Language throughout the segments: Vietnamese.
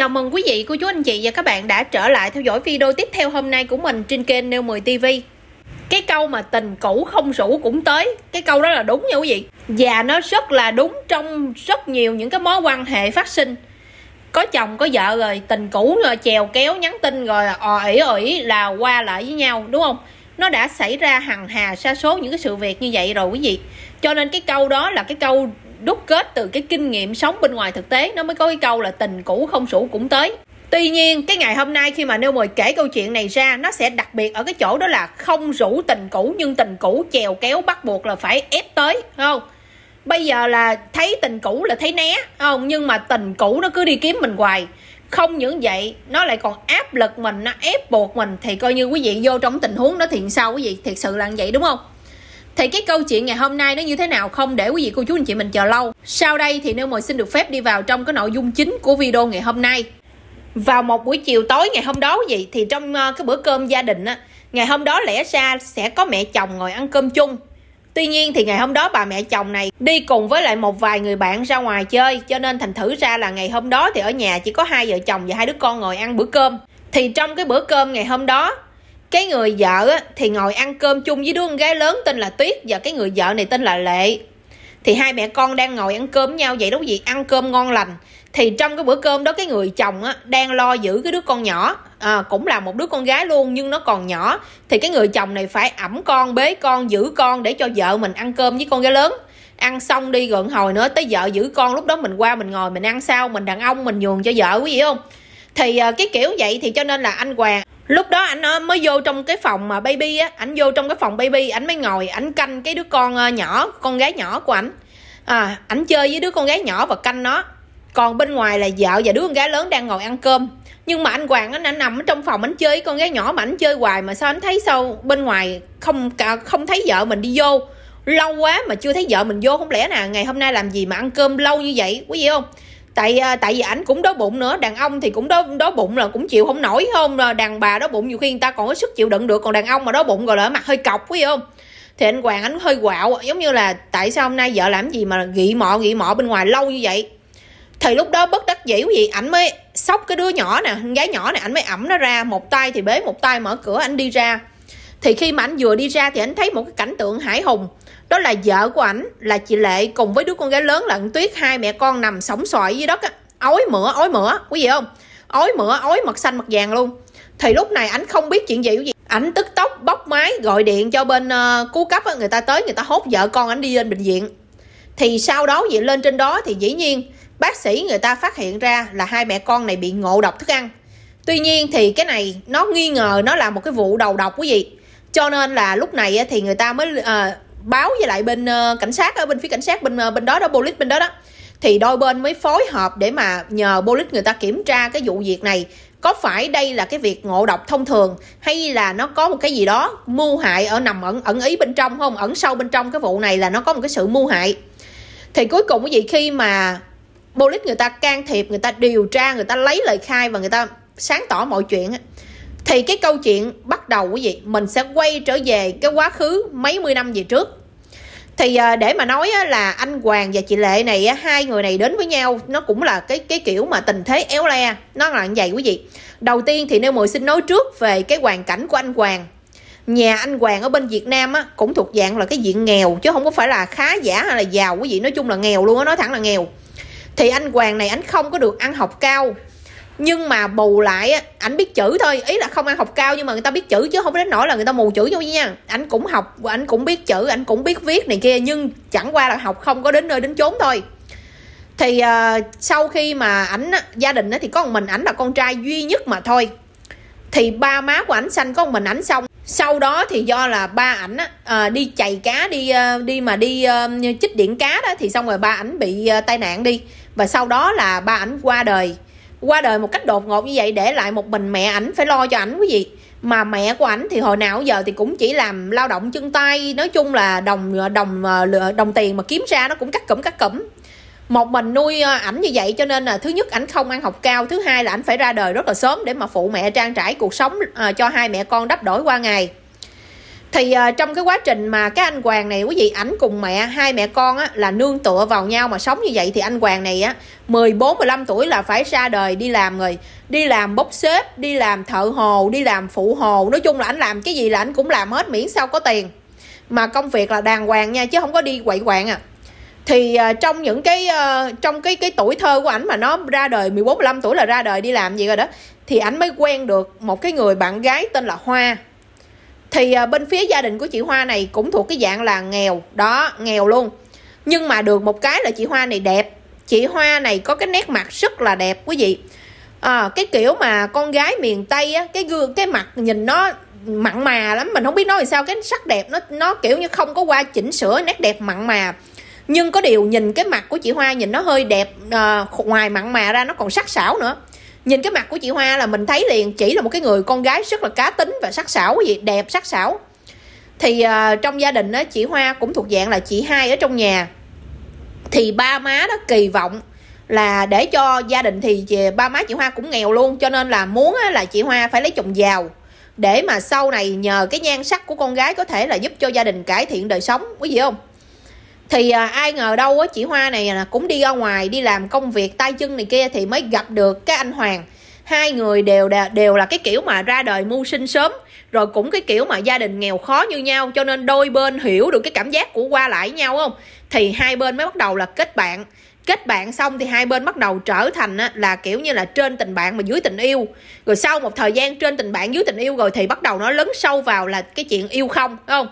Chào mừng quý vị, cô chú anh chị và các bạn đã trở lại theo dõi video tiếp theo hôm nay của mình trên kênh Nêu 10 TV. Cái câu mà tình cũ không rủ cũng tới, cái câu đó là đúng nha quý vị. Và nó rất là đúng trong rất nhiều những cái mối quan hệ phát sinh. Có chồng có vợ rồi, tình cũ rồi chèo kéo nhắn tin rồi ò ỉ ỉ là qua lại với nhau đúng không? Nó đã xảy ra hằng hà sa số những cái sự việc như vậy rồi quý vị. Cho nên cái câu đó là cái câu đúc kết từ cái kinh nghiệm sống bên ngoài thực tế, nó mới có cái câu là tình cũ không sủ cũng tới. Tuy nhiên, cái ngày hôm nay khi mà nêu mời kể câu chuyện này ra, nó sẽ đặc biệt ở cái chỗ đó là không rủ tình cũ, nhưng tình cũ chèo kéo bắt buộc là phải ép tới không? Bây giờ là thấy tình cũ là thấy né không? Nhưng mà tình cũ nó cứ đi kiếm mình hoài. Không những vậy, nó lại còn áp lực mình, nó ép buộc mình, thì coi như quý vị vô trong tình huống đó thì sao? Quý vị thiệt sự là vậy, đúng không? Thì cái câu chuyện ngày hôm nay nó như thế nào không? Để quý vị cô chú anh chị mình chờ lâu. Sau đây thì nếu mời xin được phép đi vào trong cái nội dung chính của video ngày hôm nay. Vào một buổi chiều tối ngày hôm đó gì thì trong ờ, cái bữa cơm gia đình á, Ngày hôm đó lẽ ra sẽ có mẹ chồng ngồi ăn cơm chung. Tuy nhiên thì ngày hôm đó bà mẹ chồng này đi cùng với lại một vài người bạn ra ngoài chơi, Cho nên thành thử ra là ngày hôm đó thì ở nhà chỉ có hai vợ chồng và hai đứa con ngồi ăn bữa cơm. Thì trong cái bữa cơm ngày hôm đó cái người vợ á, thì ngồi ăn cơm chung với đứa con gái lớn tên là tuyết và cái người vợ này tên là lệ. Thì hai mẹ con đang ngồi ăn cơm với nhau vậy đó gì ăn cơm ngon lành. Thì trong cái bữa cơm đó cái người chồng á, đang lo giữ cái đứa con nhỏ. À, cũng là một đứa con gái luôn nhưng nó còn nhỏ. Thì cái người chồng này phải ẩm con bế con giữ con để cho vợ mình ăn cơm với con gái lớn. Ăn xong đi gợn hồi nữa tới vợ giữ con lúc đó mình qua mình ngồi mình ăn sao mình đàn ông mình nhường cho vợ quý vị không? Thì à, cái kiểu vậy thì cho nên là anh hoàng lúc đó anh ờ, mới vô trong cái phòng mà baby á anh vô trong cái phòng baby anh mới ngồi anh canh cái đứa con ờ, nhỏ con gái nhỏ của ảnh. À ảnh chơi với đứa con gái nhỏ và canh nó. Còn bên ngoài là vợ và đứa con gái lớn đang ngồi ăn cơm. Nhưng mà anh hoàng anh, anh nằm ở trong phòng anh chơi với con gái nhỏ mà anh chơi hoài mà sao anh thấy sao bên ngoài không à, không thấy vợ mình đi vô. Lâu quá mà chưa thấy vợ mình vô không lẽ nào ngày hôm nay làm gì mà ăn cơm lâu như vậy quý vị không? Tại ờ, tại vì ảnh cũng đói bụng nữa, đàn ông thì cũng đói đói bụng là cũng chịu không nổi không? Đàn bà đói bụng nhiều khi người ta còn có sức chịu đựng được, còn đàn ông mà đói bụng rồi là mặt hơi cọc quý không? Thì anh hoàng ảnh hơi quạo, giống như là tại sao hôm nay vợ làm gì mà gị mọ gị mọ bên ngoài lâu như vậy? Thì lúc đó bất đắc dĩ gì ảnh mới sóc cái đứa nhỏ nè gái nhỏ này ảnh mới ẩm nó ra, một tay thì bế, một tay mở cửa anh đi ra. Thì khi mà anh vừa đi ra thì anh thấy một cái cảnh tượng hải hùng đó là vợ của ảnh là chị lệ cùng với đứa con gái lớn là tuyết hai mẹ con nằm sóng xoài dưới đất á. Ói mửa ói mửa quý vị không? Ói mửa ói mặt xanh mặt vàng luôn. Thì lúc này ảnh không biết chuyện gì quý vị ảnh tức tốc bóc máy gọi điện cho bên uh, cứu cấp á, người ta tới người ta hốt vợ con ảnh đi lên bệnh viện. Thì sau đó vậy lên trên đó thì dĩ nhiên bác sĩ người ta phát hiện ra là hai mẹ con này bị ngộ độc thức ăn. Tuy nhiên thì cái này nó nghi ngờ nó là một cái vụ đầu độc quý vị. Cho nên là lúc này thì người ta mới uh, báo với lại bên uh, cảnh sát ở bên phía cảnh sát bên uh, bên đó đó police bên đó đó. Thì đôi bên mới phối hợp để mà nhờ police người ta kiểm tra cái vụ việc này. Có phải đây là cái việc ngộ độc thông thường hay là nó có một cái gì đó mưu hại ở nằm ẩn ẩn ý bên trong không? Ẩn sâu bên trong cái vụ này là nó có một cái sự mưu hại. Thì cuối cùng cái gì khi mà police người ta can thiệp người ta điều tra người ta lấy lời khai và người ta sáng tỏ mọi chuyện thì cái câu chuyện bắt đầu quý vị mình sẽ quay trở về cái quá khứ mấy mươi năm về trước. Thì à, để mà nói là anh Hoàng và chị Lệ này hai người này đến với nhau nó cũng là cái cái kiểu mà tình thế éo le nó là như vậy quý vị. Đầu tiên thì nếu mời xin nói trước về cái hoàn cảnh của anh Hoàng. Nhà anh Hoàng ở bên Việt Nam á, cũng thuộc dạng là cái diện nghèo chứ không có phải là khá giả hay là giàu quý vị. Nói chung là nghèo luôn á nói thẳng là nghèo. Thì anh Hoàng này anh không có được ăn học cao nhưng mà bù lại ảnh biết chữ thôi. Ý là không ăn học cao nhưng mà người ta biết chữ chứ không đến nỗi là người ta mù chữ nhau nha. Ảnh cũng học ảnh cũng biết chữ ảnh cũng biết viết này kia nhưng chẳng qua là học không có đến nơi đến chốn thôi. Thì uh, sau khi mà ảnh gia đình thì có một mình ảnh là con trai duy nhất mà thôi. Thì ba má của ảnh sanh có một mình ảnh xong. Sau đó thì do là ba ảnh à, đi chày cá đi à, đi mà đi à, chích điện cá đó thì xong rồi ba ảnh bị à, tai nạn đi. Và sau đó là ba ảnh qua đời qua đời một cách đột ngột như vậy để lại một mình mẹ ảnh phải lo cho ảnh quý vị. Mà mẹ của ảnh thì hồi nào giờ thì cũng chỉ làm lao động chân tay, nói chung là đồng ờ, đồng ờ, đồng tiền mà kiếm ra nó cũng cắt cụm cắt cụm. Một mình nuôi ờ, ảnh như vậy cho nên là thứ nhất ảnh không ăn học cao, thứ hai là ảnh phải ra đời rất là sớm để mà phụ mẹ trang trải cuộc sống cho hai mẹ con đắp đổi qua ngày thì uh, trong cái quá trình mà cái anh hoàng này quý vị ảnh cùng mẹ hai mẹ con á là nương tựa vào nhau mà sống như vậy thì anh hoàng này á 14 15 tuổi là phải ra đời đi làm rồi đi làm bốc xếp đi làm thợ hồ đi làm phụ hồ. Nói chung là anh làm cái gì là anh cũng làm hết miễn sao có tiền. Mà công việc là đàng hoàng nha chứ không có đi quậy quạng à. Thì uh, trong những cái uh, trong cái cái tuổi thơ của ảnh mà nó ra đời 14 15 tuổi là ra đời đi làm gì rồi đó thì ảnh mới quen được một cái người bạn gái tên là Hoa thì à, bên phía gia đình của chị Hoa này cũng thuộc cái dạng là nghèo. Đó nghèo luôn. Nhưng mà được một cái là chị Hoa này đẹp. Chị Hoa này có cái nét mặt rất là đẹp quý vị. À, cái kiểu mà con gái miền Tây á cái gương cái mặt nhìn nó mặn mà lắm. Mình không biết nói sao cái sắc đẹp nó nó kiểu như không có qua chỉnh sửa nét đẹp mặn mà. Nhưng có điều nhìn cái mặt của chị Hoa nhìn nó hơi đẹp à, ngoài mặn mà ra nó còn sắc sảo nữa nhìn cái mặt của chị Hoa là mình thấy liền chỉ là một cái người con gái rất là cá tính và sắc sảo cái gì đẹp sắc sảo. Thì uh, trong gia đình đó chị Hoa cũng thuộc dạng là chị hai ở trong nhà. Thì ba má đó kỳ vọng là để cho gia đình thì ba má chị Hoa cũng nghèo luôn cho nên là muốn là chị Hoa phải lấy chồng giàu. Để mà sau này nhờ cái nhan sắc của con gái có thể là giúp cho gia đình cải thiện đời sống quý vị không? Thì à, ai ngờ đâu á chị Hoa này à, là cũng đi ra ngoài đi làm công việc tay chân này kia thì mới gặp được cái anh Hoàng. Hai người đều đều là cái kiểu mà ra đời mưu sinh sớm rồi cũng cái kiểu mà gia đình nghèo khó như nhau cho nên đôi bên hiểu được cái cảm giác của qua lại nhau không? Thì hai bên mới bắt đầu là kết bạn. Kết bạn xong thì hai bên bắt đầu trở thành á, là kiểu như là trên tình bạn mà dưới tình yêu. Rồi sau một thời gian trên tình bạn dưới tình yêu rồi thì bắt đầu nó lấn sâu vào là cái chuyện yêu không đúng không?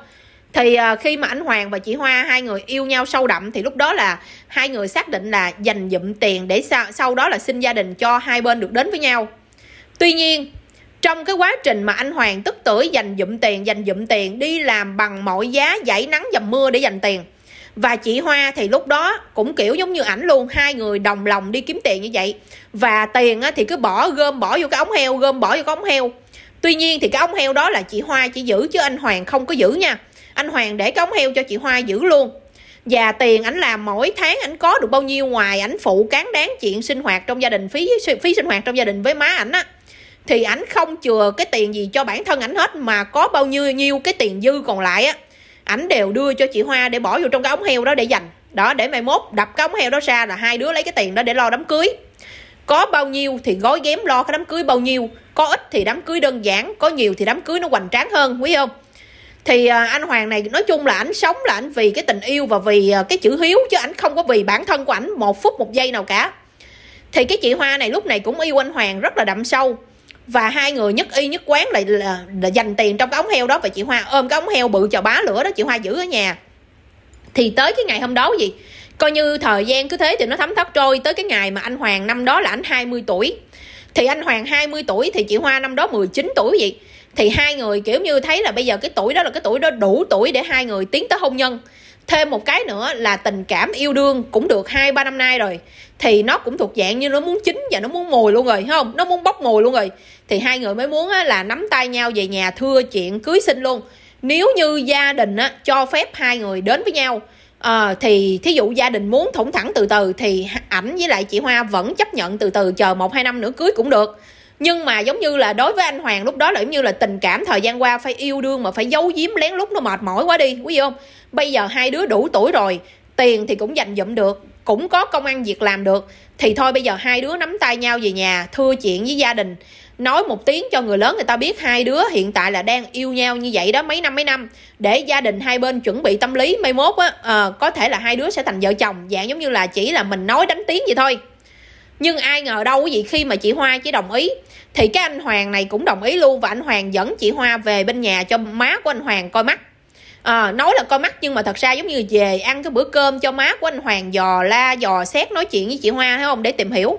Thì à, khi mà anh Hoàng và chị Hoa hai người yêu nhau sâu đậm thì lúc đó là hai người xác định là dành dụm tiền để sau, sau đó là xin gia đình cho hai bên được đến với nhau. Tuy nhiên trong cái quá trình mà anh Hoàng tức tuổi dành dụm tiền dành dụm tiền đi làm bằng mọi giá dãy nắng dầm mưa để dành tiền. Và chị Hoa thì lúc đó cũng kiểu giống như ảnh luôn hai người đồng lòng đi kiếm tiền như vậy. Và tiền thì cứ bỏ gom bỏ vô cái ống heo gom bỏ vô cái ống heo. Tuy nhiên thì cái ống heo đó là chị Hoa chỉ giữ chứ anh Hoàng không có giữ nha anh Hoàng để cống heo cho chị Hoa giữ luôn. Và tiền ảnh làm mỗi tháng ảnh có được bao nhiêu ngoài ảnh phụ cán đáng chuyện sinh hoạt trong gia đình, phí phí sinh hoạt trong gia đình với má ảnh á. Thì ảnh không chừa cái tiền gì cho bản thân ảnh hết mà có bao nhiêu nhiêu cái tiền dư còn lại á. Ảnh đều đưa cho chị Hoa để bỏ vô trong cái ống heo đó để dành. Đó, để mai mốt đập cái ống heo đó ra là hai đứa lấy cái tiền đó để lo đám cưới. Có bao nhiêu thì gói ghém lo cái đám cưới bao nhiêu, có ít thì đám cưới đơn giản, có nhiều thì đám cưới nó hoành tráng hơn, quý không? Thì à, anh Hoàng này nói chung là ảnh sống là ảnh vì cái tình yêu và vì à, cái chữ hiếu chứ ảnh không có vì bản thân của ảnh một phút một giây nào cả. Thì cái chị Hoa này lúc này cũng yêu anh Hoàng rất là đậm sâu. Và hai người nhất y nhất quán lại là, là dành tiền trong cái ống heo đó. Và chị Hoa ôm cái ống heo bự chào bá lửa đó chị Hoa giữ ở nhà. Thì tới cái ngày hôm đó gì coi như thời gian cứ thế thì nó thấm thấp trôi. Tới cái ngày mà anh Hoàng năm đó là anh 20 tuổi. Thì anh Hoàng 20 tuổi thì chị Hoa năm đó 19 tuổi vậy thì hai người kiểu như thấy là bây giờ cái tuổi đó là cái tuổi đó đủ tuổi để hai người tiến tới hôn nhân. Thêm một cái nữa là tình cảm yêu đương cũng được hai ba năm nay rồi. Thì nó cũng thuộc dạng như nó muốn chín và nó muốn mùi luôn rồi không? Nó muốn bốc mùi luôn rồi. Thì hai người mới muốn là nắm tay nhau về nhà thưa chuyện cưới sinh luôn. Nếu như gia đình á, cho phép hai người đến với nhau à, thì thí dụ gia đình muốn thủng thẳng từ từ thì ảnh với lại chị Hoa vẫn chấp nhận từ từ chờ một hai năm nữa cưới cũng được nhưng mà giống như là đối với anh Hoàng lúc đó là giống như là tình cảm thời gian qua phải yêu đương mà phải giấu giếm lén lút nó mệt mỏi quá đi quý vị không? Bây giờ hai đứa đủ tuổi rồi tiền thì cũng dành dụm được cũng có công ăn việc làm được thì thôi bây giờ hai đứa nắm tay nhau về nhà thưa chuyện với gia đình. Nói một tiếng cho người lớn người ta biết hai đứa hiện tại là đang yêu nhau như vậy đó mấy năm mấy năm. Để gia đình hai bên chuẩn bị tâm lý mai mốt á à, có thể là hai đứa sẽ thành vợ chồng dạng giống như là chỉ là mình nói đánh tiếng vậy thôi. Nhưng ai ngờ đâu quý vị khi mà chị Hoa chỉ đồng ý thì cái anh Hoàng này cũng đồng ý luôn và anh Hoàng dẫn chị Hoa về bên nhà cho má của anh Hoàng coi mắt. À, nói là coi mắt nhưng mà thật ra giống như về ăn cái bữa cơm cho má của anh Hoàng dò la dò xét nói chuyện với chị Hoa thấy không? Để tìm hiểu.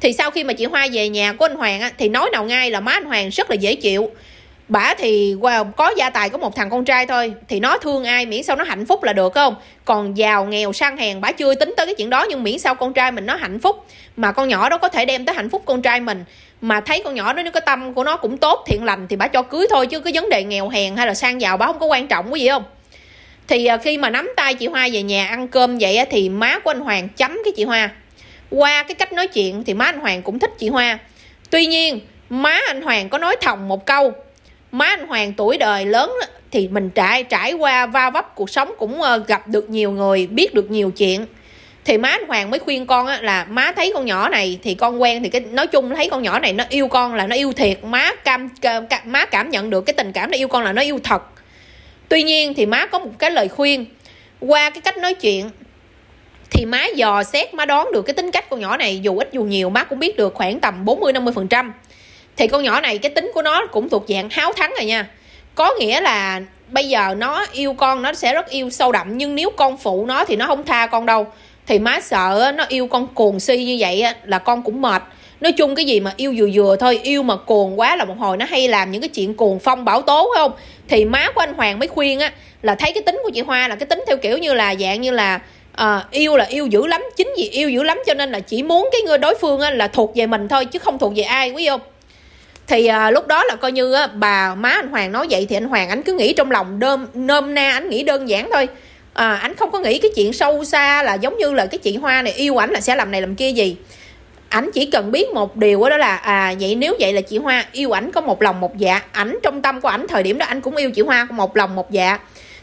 Thì sau khi mà chị Hoa về nhà của anh Hoàng á, thì nói nào ngay là má anh Hoàng rất là dễ chịu. Bả thì wow, có gia tài có một thằng con trai thôi. Thì nó thương ai miễn sao nó hạnh phúc là được không? Còn giàu nghèo sang hèn bả chưa tính tới cái chuyện đó nhưng miễn sao con trai mình nó hạnh phúc. Mà con nhỏ đó có thể đem tới hạnh phúc con trai mình mà thấy con nhỏ đó nếu cái tâm của nó cũng tốt, thiện lành thì bà cho cưới thôi, chứ cái vấn đề nghèo hèn hay là sang giàu bà không có quan trọng cái gì không? Thì à, khi mà nắm tay chị Hoa về nhà ăn cơm vậy thì má của anh Hoàng chấm cái chị Hoa. Qua cái cách nói chuyện thì má anh Hoàng cũng thích chị Hoa. Tuy nhiên, má anh Hoàng có nói thòng một câu, má anh Hoàng tuổi đời lớn thì mình trải trải qua va vấp cuộc sống cũng ờ, gặp được nhiều người, biết được nhiều chuyện thì má anh Hoàng mới khuyên con á, là má thấy con nhỏ này thì con quen thì cái nói chung thấy con nhỏ này nó yêu con là nó yêu thiệt. Má cam, cam, má cảm nhận được cái tình cảm nó yêu con là nó yêu thật. Tuy nhiên thì má có một cái lời khuyên. Qua cái cách nói chuyện thì má dò xét má đoán được cái tính cách con nhỏ này dù ít dù nhiều má cũng biết được khoảng tầm 40 50 phần trăm. Thì con nhỏ này cái tính của nó cũng thuộc dạng háo thắng rồi nha. Có nghĩa là bây giờ nó yêu con nó sẽ rất yêu sâu đậm nhưng nếu con phụ nó thì nó không tha con đâu thì má sợ nó yêu con cuồng si như vậy là con cũng mệt. Nói chung cái gì mà yêu vừa vừa thôi yêu mà cuồng quá là một hồi nó hay làm những cái chuyện cuồng phong bảo tố phải không? Thì má của anh hoàng mới khuyên á là thấy cái tính của chị hoa là cái tính theo kiểu như là dạng như là à, yêu là yêu dữ lắm chính vì yêu dữ lắm cho nên là chỉ muốn cái người đối phương á, là thuộc về mình thôi chứ không thuộc về ai quý không? Thì à, lúc đó là coi như á, bà má anh hoàng nói vậy thì anh hoàng anh cứ nghĩ trong lòng đơm nôm na anh nghĩ đơn giản thôi à, anh không có nghĩ cái chuyện sâu xa là giống như là cái chị hoa này yêu ảnh là sẽ làm này làm kia gì. Ảnh chỉ cần biết một điều đó là à vậy nếu vậy là chị hoa yêu ảnh có một lòng một dạ ảnh trong tâm của ảnh thời điểm đó anh cũng yêu chị hoa một lòng một dạ.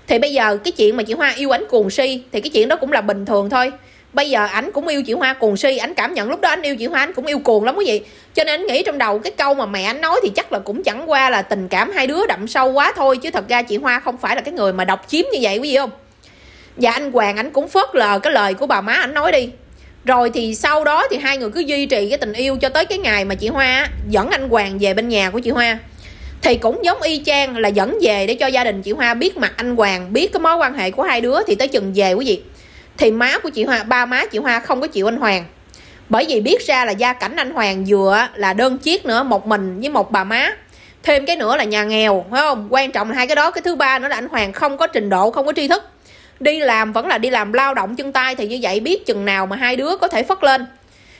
Thì bây giờ cái chuyện mà chị hoa yêu ảnh cuồng si thì cái chuyện đó cũng là bình thường thôi. Bây giờ ảnh cũng yêu chị hoa cuồng si ảnh cảm nhận lúc đó anh yêu chị hoa anh cũng yêu cuồng lắm quý vị. Cho nên anh nghĩ trong đầu cái câu mà mẹ anh nói thì chắc là cũng chẳng qua là tình cảm hai đứa đậm sâu quá thôi chứ thật ra chị hoa không phải là cái người mà độc chiếm như vậy quý vị không? Và anh hoàng anh cũng phớt lờ cái lời của bà má anh nói đi. Rồi thì sau đó thì hai người cứ duy trì cái tình yêu cho tới cái ngày mà chị hoa dẫn anh hoàng về bên nhà của chị hoa. Thì cũng giống y chang là dẫn về để cho gia đình chị hoa biết mặt anh hoàng, biết cái mối quan hệ của hai đứa thì tới chừng về quý vị. Thì má của chị hoa, ba má chị hoa không có chịu anh hoàng. Bởi vì biết ra là gia cảnh anh hoàng vừa là đơn chiếc nữa, một mình với một bà má. Thêm cái nữa là nhà nghèo, phải không? Quan trọng là hai cái đó, cái thứ ba nữa là anh hoàng không có trình độ, không có tri thức đi làm vẫn là đi làm lao động chân tay thì như vậy biết chừng nào mà hai đứa có thể phất lên.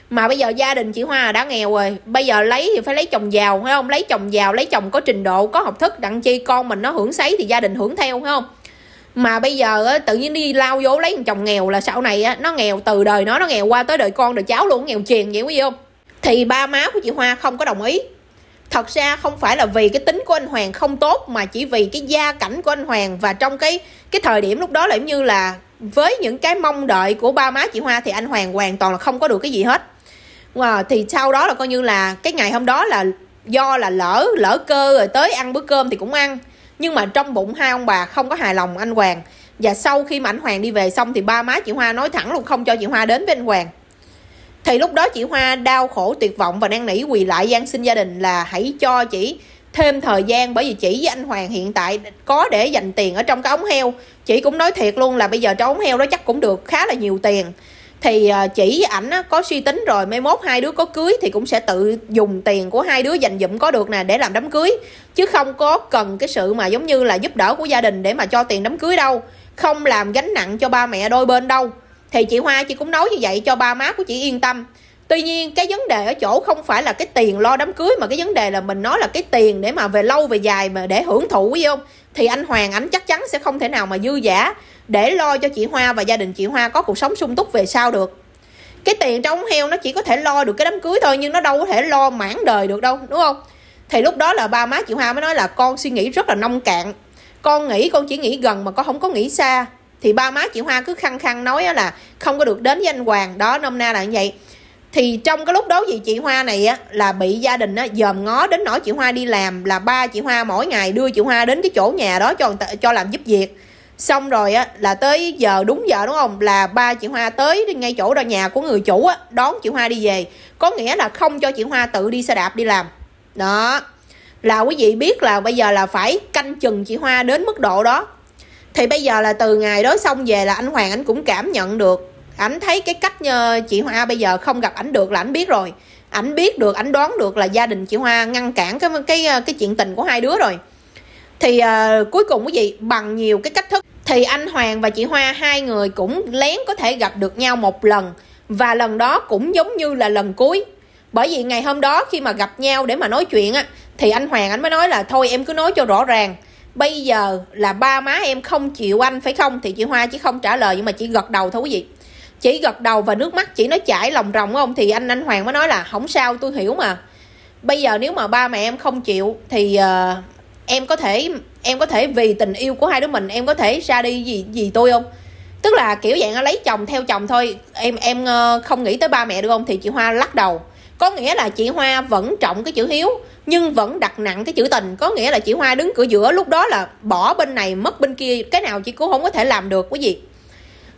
Mà bây giờ gia đình chị Hoa đã nghèo rồi, bây giờ lấy thì phải lấy chồng giàu, phải không? Lấy chồng giàu, lấy chồng có trình độ, có học thức, đặng chi con mình nó hưởng sấy thì gia đình hưởng theo, phải không? Mà bây giờ tự nhiên đi lao vô lấy chồng nghèo là sau này nó nghèo từ đời nó nó nghèo qua tới đời con, đời cháu luôn, nghèo chiền vậy, quý vị không? Thì ba má của chị Hoa không có đồng ý thật ra không phải là vì cái tính của anh Hoàng không tốt mà chỉ vì cái gia cảnh của anh Hoàng và trong cái cái thời điểm lúc đó là như là với những cái mong đợi của ba má chị Hoa thì anh Hoàng hoàn toàn là không có được cái gì hết. À, thì sau đó là coi như là cái ngày hôm đó là do là lỡ lỡ cơ rồi tới ăn bữa cơm thì cũng ăn. Nhưng mà trong bụng hai ông bà không có hài lòng anh Hoàng. Và sau khi mà anh Hoàng đi về xong thì ba má chị Hoa nói thẳng luôn không cho chị Hoa đến với anh Hoàng thì lúc đó chị Hoa đau khổ tuyệt vọng và năn nỉ quỳ lại gian xin gia đình là hãy cho chị thêm thời gian bởi vì chị với anh Hoàng hiện tại có để dành tiền ở trong cái ống heo. Chị cũng nói thiệt luôn là bây giờ trong ống heo đó chắc cũng được khá là nhiều tiền. Thì ờ, chỉ với ảnh có suy tính rồi, mai mốt hai đứa có cưới thì cũng sẽ tự dùng tiền của hai đứa dành dụm có được nè để làm đám cưới. Chứ không có cần cái sự mà giống như là giúp đỡ của gia đình để mà cho tiền đám cưới đâu. Không làm gánh nặng cho ba mẹ đôi bên đâu thì chị Hoa chị cũng nói như vậy cho ba má của chị yên tâm. Tuy nhiên, cái vấn đề ở chỗ không phải là cái tiền lo đám cưới, mà cái vấn đề là mình nói là cái tiền để mà về lâu về dài mà để hưởng thụ quý không? Thì anh Hoàng, ảnh chắc chắn sẽ không thể nào mà dư giả để lo cho chị Hoa và gia đình chị Hoa có cuộc sống sung túc về sau được. Cái tiền trong heo nó chỉ có thể lo được cái đám cưới thôi, nhưng nó đâu có thể lo mãn đời được đâu, đúng không? Thì lúc đó là ba má chị Hoa mới nói là con suy nghĩ rất là nông cạn. Con nghĩ, con chỉ nghĩ gần mà con không có nghĩ xa thì ba má chị Hoa cứ khăng khăng nói là không có được đến với anh Hoàng. Đó, nôm na là như vậy. Thì trong cái lúc đó gì chị Hoa này á là bị gia đình á dòm ngó đến nỗi chị Hoa đi làm, là ba chị Hoa mỗi ngày đưa chị Hoa đến cái chỗ nhà đó cho cho làm giúp việc. Xong rồi á là tới giờ đúng giờ, đúng không? Là ba chị Hoa tới ngay chỗ đó, nhà của người chủ á, đón chị Hoa đi về. Có nghĩa là không cho chị Hoa tự đi xe đạp đi làm. Đó. Là quý vị biết là bây giờ là phải canh chừng chị Hoa đến mức độ đó thì bây giờ là từ ngày đó xong về là anh Hoàng anh cũng cảm nhận được. Ảnh thấy cái cách như chị Hoa bây giờ không gặp ảnh được là ảnh biết rồi. Ảnh biết được ảnh đoán được là gia đình chị Hoa ngăn cản cái cái ờ, cái chuyện tình của hai đứa rồi. Thì uh, cuối cùng quý vị bằng nhiều cái cách thức thì anh Hoàng và chị Hoa hai người cũng lén có thể gặp được nhau một lần. Và lần đó cũng giống như là lần cuối. Bởi vì ngày hôm đó khi mà gặp nhau để mà nói chuyện á thì anh Hoàng anh mới nói là thôi em cứ nói cho rõ ràng bây giờ là ba má em không chịu anh phải không? Thì chị Hoa chỉ không trả lời nhưng mà chị gật đầu thôi quý vị. Chỉ gật đầu và nước mắt chỉ nó chảy lòng ròng không? Thì anh anh Hoàng mới nói là không sao tôi hiểu mà. Bây giờ nếu mà ba mẹ em không chịu thì uh, em có thể em có thể vì tình yêu của hai đứa mình em có thể ra đi gì gì tôi không? Tức là kiểu dạng lấy chồng theo chồng thôi. Em em uh, không nghĩ tới ba mẹ được không? Thì chị hoa lắc đầu. Có nghĩa là chị hoa vẫn trọng cái chữ hiếu nhưng vẫn đặt nặng cái chữ tình. Có nghĩa là chị hoa đứng cửa giữa, lúc đó là bỏ bên này, mất bên kia. Cái nào chị cũng không có thể làm được cái gì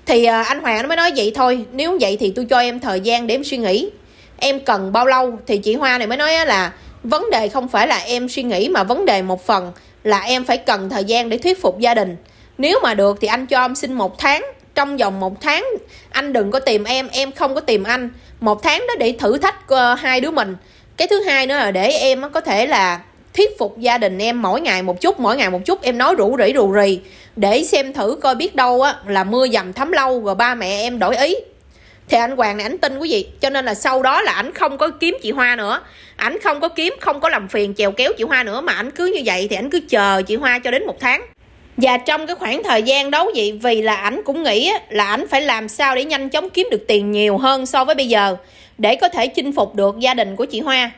thì à, anh hoàng nó mới nói vậy thôi. Nếu vậy thì tôi cho em thời gian để em suy nghĩ. Em cần bao lâu? Thì chị hoa này mới nói là vấn đề không phải là em suy nghĩ mà vấn đề một phần là em phải cần thời gian để thuyết phục gia đình. Nếu mà được thì anh cho em xin một tháng. Trong vòng một tháng, anh đừng có tìm em em không có tìm anh. Một tháng đó để thử thách ờ, hai đứa mình cái thứ hai nữa là để em có thể là thuyết phục gia đình em mỗi ngày một chút, mỗi ngày một chút, em nói rủ rỉ, rù rì. Để xem thử coi biết đâu á, là mưa dầm thấm lâu rồi ba mẹ em đổi ý. Thì anh hoàng này ảnh tin quý vị, cho nên là sau đó là ảnh không có kiếm chị hoa nữa. Ảnh không có kiếm, không có làm phiền chèo kéo chị hoa nữa, mà ảnh cứ như vậy thì ảnh cứ chờ chị hoa cho đến một tháng. Và trong cái khoảng thời gian đó vậy, vì là ảnh cũng nghĩ là ảnh phải làm sao để nhanh chóng kiếm được tiền nhiều hơn so với bây giờ để có thể chinh phục được gia đình của chị hoa.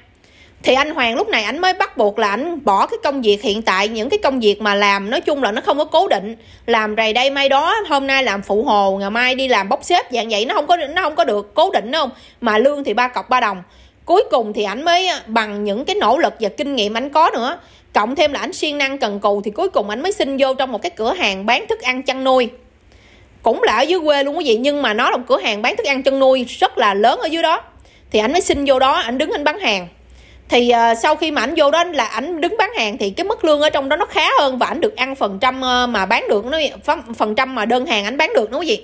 Thì anh Hoàng lúc này anh mới bắt buộc là anh bỏ cái công việc hiện tại, những cái công việc mà làm, nói chung là nó không có cố định. Làm rày đây mai đó, hôm nay làm phụ hồ, ngày mai đi làm bốc xếp dạng vậy, nó không có, nó không có được cố định đâu mà lương thì ba cọc ba đồng. Cuối cùng thì ảnh mới à, bằng những cái nỗ lực và kinh nghiệm ảnh có nữa. Cộng thêm là ảnh siêng năng cần cù thì cuối cùng ảnh mới xin vô trong một cái cửa hàng bán thức ăn chăn nuôi. Cũng là ở dưới quê luôn quý vị nhưng mà nó là một cửa hàng bán thức ăn chăn nuôi rất là lớn ở dưới đó thì ảnh mới xin vô đó ảnh đứng anh bán hàng. Thì uh, sau khi mà ảnh vô đó là ảnh đứng bán hàng thì cái mức lương ở trong đó nó khá hơn và ảnh được ăn phần trăm ờ, mà bán được nó phần trăm mà đơn hàng ảnh bán được nó gì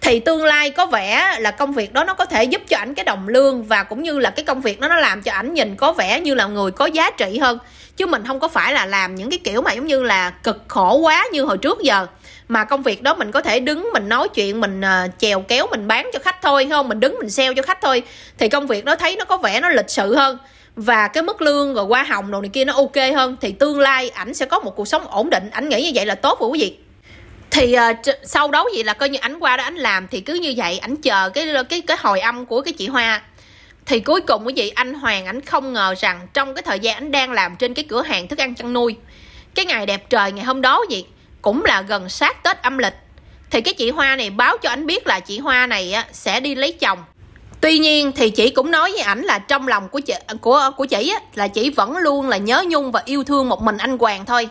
thì tương lai có vẻ là công việc đó nó có thể giúp cho ảnh cái đồng lương và cũng như là cái công việc đó nó làm cho ảnh nhìn có vẻ như là người có giá trị hơn. Chứ mình không có phải là làm những cái kiểu mà giống như là cực khổ quá như hồi trước giờ mà công việc đó mình có thể đứng mình nói chuyện mình uh, chèo kéo mình bán cho khách thôi không? Mình đứng mình sale cho khách thôi. Thì công việc đó thấy nó có vẻ nó lịch sự hơn. Và cái mức lương rồi qua hồng đồ này kia nó ok hơn. Thì tương lai ảnh sẽ có một cuộc sống ổn định. Ảnh nghĩ như vậy là tốt rồi quý vị. Thì uh, sau đó vậy là coi như ảnh qua đó ảnh làm. Thì cứ như vậy ảnh chờ cái cái cái hồi âm của cái chị hoa. Thì cuối cùng quý vị anh hoàng ảnh không ngờ rằng trong cái thời gian ảnh đang làm trên cái cửa hàng thức ăn chăn nuôi cái ngày đẹp trời ngày hôm đó vậy cũng là gần sát tết âm lịch. Thì cái chị hoa này báo cho ảnh biết là chị hoa này á, sẽ đi lấy chồng. Tuy nhiên thì chị cũng nói với ảnh là trong lòng của chị của của chị á, là chị vẫn luôn là nhớ nhung và yêu thương một mình anh hoàng thôi.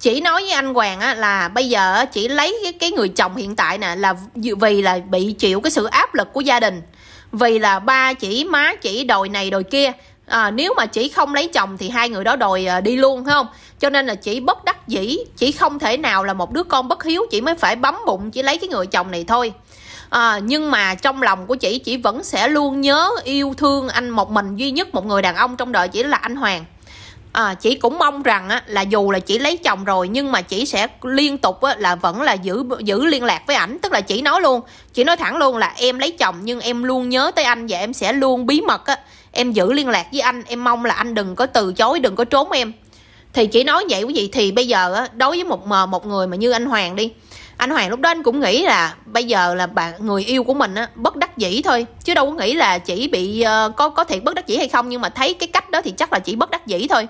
Chị nói với anh Hoàng á, là bây giờ chị lấy cái, cái người chồng hiện tại nè là vì là bị chịu cái sự áp lực của gia đình. Vì là ba chỉ má chỉ đòi này đòi kia. À, nếu mà chỉ không lấy chồng thì hai người đó đòi à, đi luôn phải không? Cho nên là chỉ bất đắc dĩ chỉ không thể nào là một đứa con bất hiếu chỉ mới phải bấm bụng chỉ lấy cái người chồng này thôi. À, nhưng mà trong lòng của chị chỉ vẫn sẽ luôn nhớ yêu thương anh một mình duy nhất một người đàn ông trong đời chỉ là anh hoàng. À, chị cũng mong rằng á, là dù là chị lấy chồng rồi nhưng mà chị sẽ liên tục á, là vẫn là giữ giữ liên lạc với ảnh tức là chị nói luôn chị nói thẳng luôn là em lấy chồng nhưng em luôn nhớ tới anh và em sẽ luôn bí mật á em giữ liên lạc với anh em mong là anh đừng có từ chối đừng có trốn em thì chỉ nói vậy quý vị thì bây giờ đối với một một người mà như anh Hoàng đi anh Hoàng lúc đó anh cũng nghĩ là bây giờ là bạn người yêu của mình á bất đắc dĩ thôi. Chứ đâu có nghĩ là chỉ bị uh, có có thiệt bất đắc dĩ hay không nhưng mà thấy cái cách đó thì chắc là chỉ bất đắc dĩ thôi.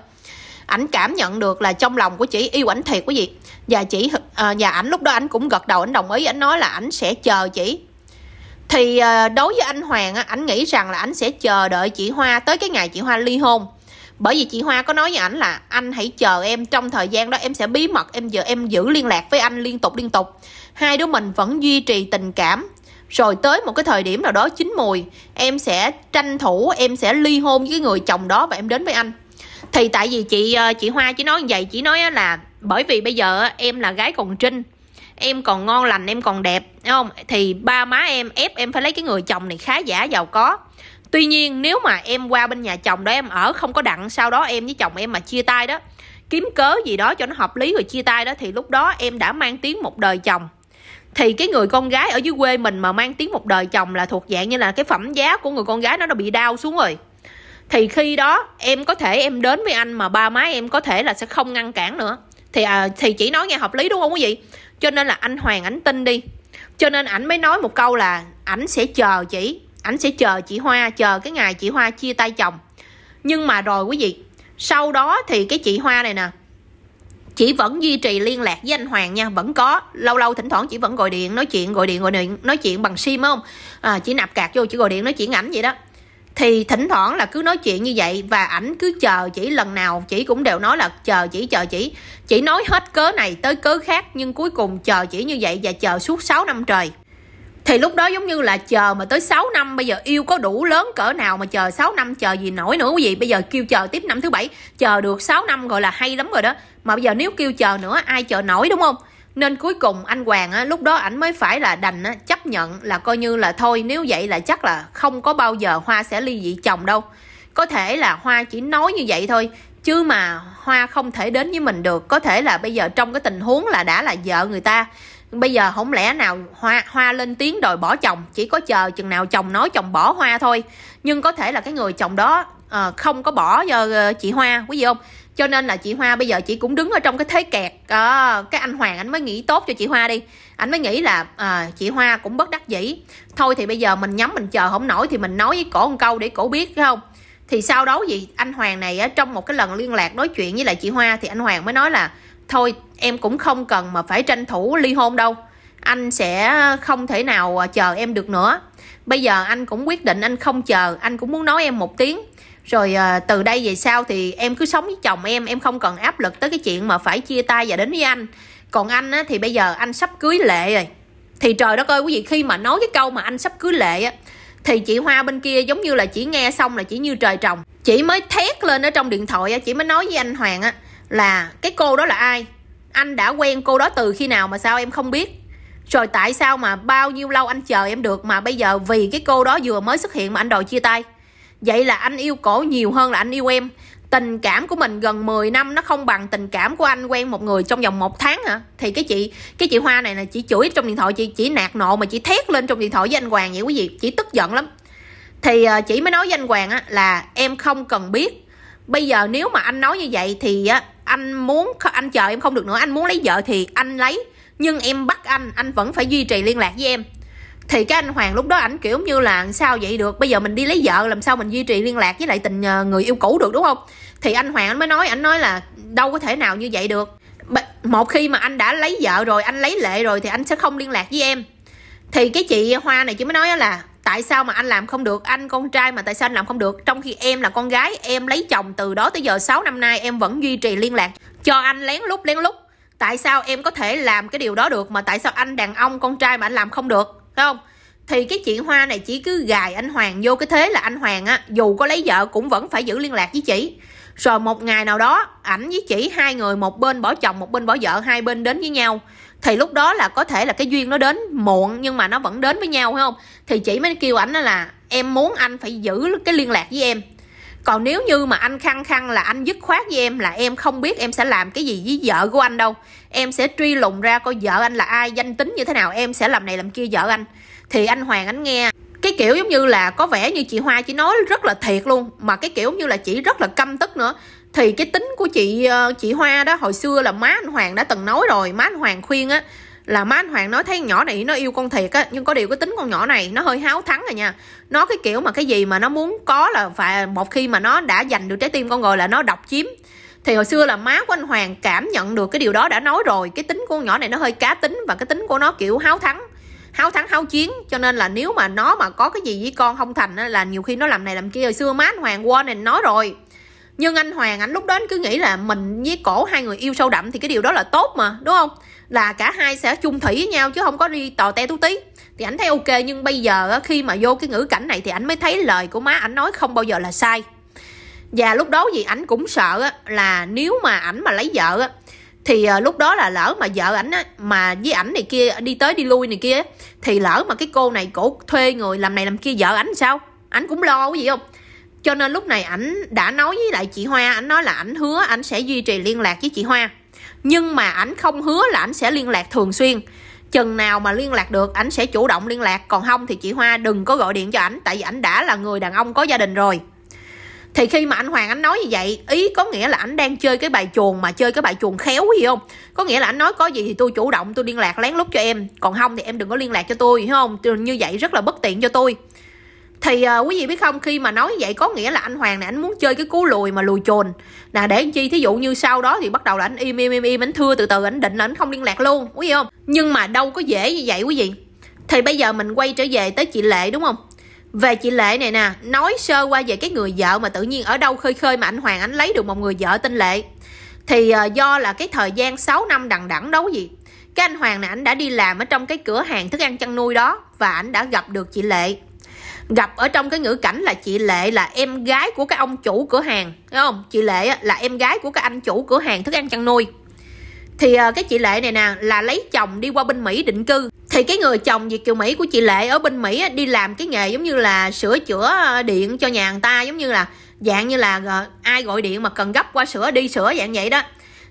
Ảnh cảm nhận được là trong lòng của chị yêu ảnh thiệt quý vị. Và chị à, và ảnh lúc đó ảnh cũng gật đầu ảnh đồng ý ảnh nói là ảnh sẽ chờ chị. Thì à, đối với anh Hoàng á ảnh nghĩ rằng là ảnh sẽ chờ đợi chị Hoa tới cái ngày chị Hoa ly hôn bởi vì chị Hoa có nói với ảnh là anh hãy chờ em trong thời gian đó, em sẽ bí mật, em giờ em giữ liên lạc với anh liên tục liên tục. Hai đứa mình vẫn duy trì tình cảm. Rồi tới một cái thời điểm nào đó chín mùi, em sẽ tranh thủ, em sẽ ly hôn với cái người chồng đó và em đến với anh. Thì tại vì chị ờ, chị hoa chỉ nói như vậy, chỉ nói là bởi vì bây giờ em là gái còn trinh, em còn ngon lành, em còn đẹp đúng không? Thì ba má em ép em phải lấy cái người chồng này khá giả giàu có tuy nhiên nếu mà em qua bên nhà chồng đó em ở không có đặng sau đó em với chồng em mà chia tay đó kiếm cớ gì đó cho nó hợp lý rồi chia tay đó thì lúc đó em đã mang tiếng một đời chồng. Thì cái người con gái ở dưới quê mình mà mang tiếng một đời chồng là thuộc dạng như là cái phẩm giá của người con gái nó đã bị đau xuống rồi. Thì khi đó em có thể em đến với anh mà ba má em có thể là sẽ không ngăn cản nữa. Thì à, thì chỉ nói nghe hợp lý đúng không quý vị? Cho nên là anh hoàng ảnh tin đi. Cho nên ảnh mới nói một câu là ảnh sẽ chờ chị ảnh sẽ chờ chị hoa chờ cái ngày chị hoa chia tay chồng. Nhưng mà rồi quý vị sau đó thì cái chị hoa này nè chỉ vẫn duy trì liên lạc với anh Hoàng nha vẫn có lâu lâu thỉnh thoảng chỉ vẫn gọi điện nói chuyện gọi điện gọi điện nói chuyện bằng sim không? À, chỉ nạp cạc vô chỉ gọi điện nói chuyện ảnh vậy đó. Thì thỉnh thoảng là cứ nói chuyện như vậy và ảnh cứ chờ chỉ lần nào chỉ cũng đều nói là chờ chỉ chờ chỉ. Chỉ nói hết cớ này tới cớ khác nhưng cuối cùng chờ chỉ như vậy và chờ suốt 6 năm trời thì lúc đó giống như là chờ mà tới 6 năm bây giờ yêu có đủ lớn cỡ nào mà chờ 6 năm chờ gì nổi nữa quý vị. Bây giờ kêu chờ tiếp năm thứ bảy chờ được 6 năm gọi là hay lắm rồi đó. Mà bây giờ nếu kêu chờ nữa ai chờ nổi đúng không? Nên cuối cùng anh Hoàng á, lúc đó ảnh mới phải là đành á, chấp nhận là coi như là thôi nếu vậy là chắc là không có bao giờ Hoa sẽ ly dị chồng đâu. Có thể là Hoa chỉ nói như vậy thôi chứ mà Hoa không thể đến với mình được. Có thể là bây giờ trong cái tình huống là đã là vợ người ta bây giờ không lẽ nào hoa hoa lên tiếng đòi bỏ chồng chỉ có chờ chừng nào chồng nói chồng bỏ hoa thôi. Nhưng có thể là cái người chồng đó uh, không có bỏ cho uh, chị hoa quý vị không? Cho nên là chị hoa bây giờ chị cũng đứng ở trong cái thế kẹt à, cái anh hoàng anh mới nghĩ tốt cho chị hoa đi. Anh mới nghĩ là à, chị hoa cũng bất đắc dĩ. Thôi thì bây giờ mình nhắm mình chờ không nổi thì mình nói với cổ một câu để cổ biết phải không? Thì sau đó gì anh hoàng này trong một cái lần liên lạc nói chuyện với lại chị hoa thì anh hoàng mới nói là thôi em cũng không cần mà phải tranh thủ ly hôn đâu. Anh sẽ không thể nào à, chờ em được nữa. Bây giờ anh cũng quyết định anh không chờ anh cũng muốn nói em một tiếng. Rồi à, từ đây về sau thì em cứ sống với chồng em em không cần áp lực tới cái chuyện mà phải chia tay và đến với anh. Còn anh á, thì bây giờ anh sắp cưới lệ rồi. Thì trời đất ơi quý vị khi mà nói cái câu mà anh sắp cưới lệ á thì chị hoa bên kia giống như là chỉ nghe xong là chỉ như trời trồng. Chỉ mới thét lên ở trong điện thoại á chị mới nói với anh hoàng á là cái cô đó là ai? Anh đã quen cô đó từ khi nào mà sao em không biết? Rồi tại sao mà bao nhiêu lâu anh chờ em được mà bây giờ vì cái cô đó vừa mới xuất hiện mà anh đòi chia tay? Vậy là anh yêu cổ nhiều hơn là anh yêu em. Tình cảm của mình gần 10 năm nó không bằng tình cảm của anh quen một người trong vòng một tháng hả thì cái chị cái chị hoa này là chỉ chửi trong điện thoại, chị chỉ nạt nộ mà chị thét lên trong điện thoại với anh hoàng vậy quý vị. Chị tức giận lắm. Thì à, chị mới nói với anh hoàng á là em không cần biết. Bây giờ nếu mà anh nói như vậy thì á anh muốn anh chờ em không được nữa, anh muốn lấy vợ thì anh lấy. Nhưng em bắt anh anh vẫn phải duy trì liên lạc với em. Thì cái anh hoàng lúc đó ảnh kiểu như là sao vậy được? Bây giờ mình đi lấy vợ, làm sao mình duy trì liên lạc với lại tình ờ, người yêu cũ được, đúng không? Thì anh hoàng anh mới nói ảnh nói là đâu có thể nào như vậy được. Một khi mà anh đã lấy vợ rồi, anh lấy lệ rồi thì anh sẽ không liên lạc với em. Thì cái chị hoa này chỉ mới nói là tại sao mà anh làm không được? Anh con trai mà tại sao anh làm không được? Trong khi em là con gái, em lấy chồng từ đó tới giờ 6 năm nay, em vẫn duy trì liên lạc. Cho anh lén lút lén lút. Tại sao em có thể làm cái điều đó được mà tại sao anh, đàn ông, con trai mà anh làm không được? Phải không? Thì cái chị hoa này chỉ cứ gài anh hoàng vô cái thế là anh hoàng á, dù có lấy vợ cũng vẫn phải giữ liên lạc với chị. Rồi một ngày nào đó, ảnh với chỉ hai người, một bên bỏ chồng, một bên bỏ vợ, hai bên đến với nhau thì lúc đó là có thể là cái duyên nó đến muộn, nhưng mà nó vẫn đến với nhau, phải không? Thì chị mới kêu ảnh là, em muốn anh phải giữ cái liên lạc với em. Còn nếu như mà anh khăng khăng là anh dứt khoát với em là em không biết em sẽ làm cái gì với vợ của anh đâu. Em sẽ truy lùng ra coi vợ anh là ai, danh tính như thế nào, em sẽ làm này làm kia vợ anh. Thì anh hoàng anh nghe, cái kiểu giống như là có vẻ như chị hoa chỉ nói rất là thiệt luôn, mà cái kiểu như là chị rất là căm tức nữa thì cái tính của chị ờ, chị hoa đó, hồi xưa là má anh hoàng đã từng nói rồi, má anh hoàng khuyên á, là má anh hoàng nói thấy nhỏ này nó yêu con thiệt á, nhưng có điều cái tính con nhỏ này nó hơi háo thắng rồi nha. Nó cái kiểu mà cái gì mà nó muốn có là phải, một khi mà nó đã giành được trái tim con người là nó độc chiếm. Thì hồi xưa là má của anh hoàng cảm nhận được cái điều đó đã nói rồi, cái tính của con nhỏ này nó hơi cá tính và cái tính của nó kiểu háo thắng háo thắng, háo chiến. Cho nên là nếu mà nó mà có cái gì với con không thành là nhiều khi nó làm này làm kia. Hồi xưa má anh hoàng qua này nói rồi nhưng anh hoàng, anh lúc đó anh cứ nghĩ là mình với cổ hai người yêu sâu đậm thì cái điều đó là tốt mà, đúng không? Là cả hai sẽ chung thủy với nhau chứ không có đi tò te tú tí. Thì anh thấy ok, nhưng bây giờ khi mà vô cái ngữ cảnh này thì anh mới thấy lời của má anh nói không bao giờ là sai. Và lúc đó gì ảnh cũng sợ là nếu mà ảnh mà lấy vợ thì ờ, lúc đó là lỡ mà vợ ảnh mà với ảnh này kia, đi tới đi lui này kia thì lỡ mà cái cô này cổ thuê người làm này làm kia, vợ ảnh sao? Ảnh cũng lo cái gì không? Cho nên lúc này ảnh đã nói với lại chị hoa, ảnh nói là ảnh hứa ảnh sẽ duy trì liên lạc với chị hoa. Nhưng mà ảnh không hứa là ảnh sẽ liên lạc thường xuyên. Chừng nào mà liên lạc được, ảnh sẽ chủ động liên lạc. Còn không thì chị hoa đừng có gọi điện cho ảnh, tại vì ảnh đã là người đàn ông có gia đình rồi. Thì khi mà anh hoàng anh nói như vậy, ý có nghĩa là ảnh đang chơi cái bài chuồng mà chơi cái bài chuồng khéo gì không? Có nghĩa là anh nói có gì thì tôi chủ động tôi liên lạc lén lút cho em. Còn không thì em đừng có liên lạc cho tôi, hiểu không? Như vậy rất là bất tiện cho tôi thì uh, quý vị biết không? Khi mà nói vậy có nghĩa là anh hoàng này anh muốn chơi cái cú lùi mà lùi chồn. Nè để chi? Thí dụ như sau đó thì bắt đầu là anh im im im im anh thưa từ từ anh định là anh không liên lạc luôn quý vị không? Nhưng mà đâu có dễ như vậy quý vị. Thì bây giờ mình quay trở về tới chị lệ đúng không? Về chị lệ này nè nói sơ qua về cái người vợ mà tự nhiên ở đâu khơi khơi mà anh hoàng anh lấy được một người vợ tên lệ. Thì uh, do là cái thời gian 6 năm đằng đẵng đấu gì cái anh hoàng này anh đã đi làm ở trong cái cửa hàng thức ăn chăn nuôi đó và anh đã gặp được chị lệ gặp ở trong cái ngữ cảnh là chị lệ là em gái của cái ông chủ cửa hàng đúng không? Chị lệ là em gái của cái anh chủ cửa hàng thức ăn chăn nuôi. Thì ờ, cái chị lệ này nè là lấy chồng đi qua bên mỹ định cư. Thì cái người chồng Việt kiều mỹ của chị lệ ở bên mỹ đi làm cái nghề giống như là sửa chữa ờ, điện cho nhà người ta giống như là dạng như là ờ, ai gọi điện mà cần gấp qua sửa đi sửa dạng vậy đó.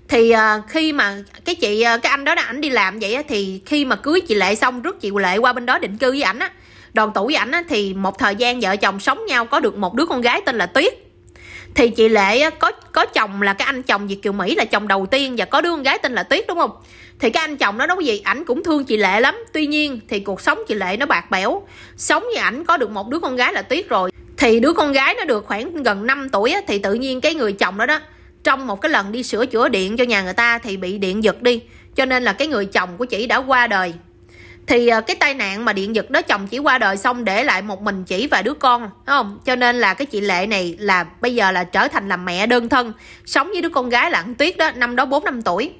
Thì khi mà cái chị cái anh đó đó ảnh đi làm vậy á, thì khi mà cưới chị lệ xong rước chị lệ qua bên đó định cư với ảnh á đoàn tụ với ảnh thì một thời gian vợ chồng sống nhau có được một đứa con gái tên là tuyết. Thì chị lệ có có chồng là cái anh chồng việt kiều mỹ là chồng đầu tiên và có đứa con gái tên là tuyết đúng không? Thì cái anh chồng đó nói gì? Ảnh cũng thương chị lệ lắm. Tuy nhiên thì cuộc sống chị lệ nó bạc bẽo. Sống với ảnh có được một đứa con gái là tuyết rồi. Thì đứa con gái nó được khoảng gần 5 tuổi á, thì tự nhiên cái người chồng đó đó trong một cái lần đi sửa chữa điện cho nhà người ta thì bị điện giật đi. Cho nên là cái người chồng của chị đã qua đời thì ờ, cái tai nạn mà điện giật đó chồng chỉ qua đời xong để lại một mình chỉ và đứa con đúng không? Cho nên là cái chị lệ này là bây giờ là trở thành làm mẹ đơn thân sống với đứa con gái là tuyết đó năm đó bốn năm tuổi.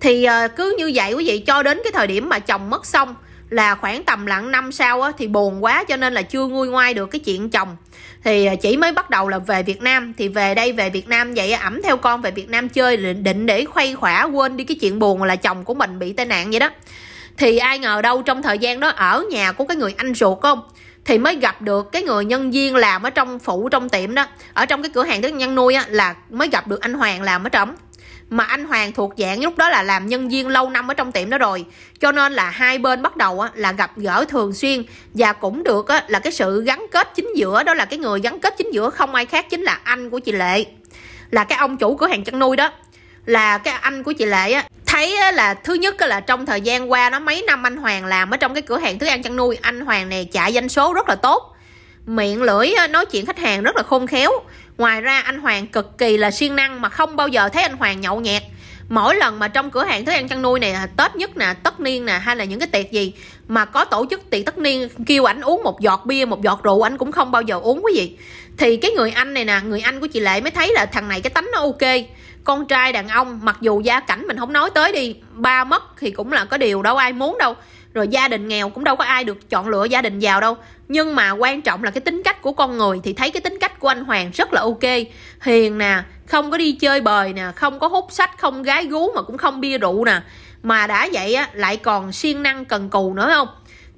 Thì ờ, cứ như vậy quý vị cho đến cái thời điểm mà chồng mất xong là khoảng tầm lặng năm sau á, thì buồn quá cho nên là chưa nguôi ngoai được cái chuyện chồng. Thì ờ, chỉ mới bắt đầu là về Việt Nam. Thì về đây về Việt Nam vậy ẩm theo con về Việt Nam chơi định để khuây khỏa quên đi cái chuyện buồn là chồng của mình bị tai nạn vậy đó thì ai ngờ đâu trong thời gian đó ở nhà của cái người anh ruột không? Thì mới gặp được cái người nhân viên làm ở trong phụ trong tiệm đó. Ở trong cái cửa hàng thức nhân nuôi á là mới gặp được anh Hoàng làm ở trong mà anh Hoàng thuộc dạng lúc đó là làm nhân viên lâu năm ở trong tiệm đó rồi. Cho nên là hai bên bắt đầu á, là gặp gỡ thường xuyên. Và cũng được á, là cái sự gắn kết chính giữa đó là cái người gắn kết chính giữa không ai khác chính là anh của chị Lệ. Là cái ông chủ cửa hàng chăn nuôi đó là cái anh của chị Lệ á, thấy là thứ nhất là trong thời gian qua nó mấy năm anh Hoàng làm ở trong cái cửa hàng thức ăn chăn nuôi, anh Hoàng này chạy doanh số rất là tốt, miệng lưỡi nói chuyện khách hàng rất là khôn khéo. Ngoài ra anh Hoàng cực kỳ là siêng năng mà không bao giờ thấy anh Hoàng nhậu nhẹt. Mỗi lần mà trong cửa hàng thức ăn chăn nuôi này à, tết nhất nè, tất niên nè, hay là những cái tiệc gì mà có tổ chức tiệc tất niên kêu ảnh uống một giọt bia, một giọt rượu, anh cũng không bao giờ uống quý vị. Thì cái người anh này nè, người anh của chị lệ mới thấy là thằng này cái tánh nó ok con trai đàn ông, mặc dù gia cảnh mình không nói tới đi, ba mất thì cũng là có điều đâu ai muốn đâu. Rồi gia đình nghèo cũng đâu có ai được chọn lựa gia đình giàu đâu. Nhưng mà quan trọng là cái tính cách của con người thì thấy cái tính cách của anh Hoàng rất là ok. Hiền nè, không có đi chơi bời nè, không có hút sách, không gái gú mà cũng không bia rượu nè. Mà đã vậy á, lại còn siêng năng cần cù nữa không?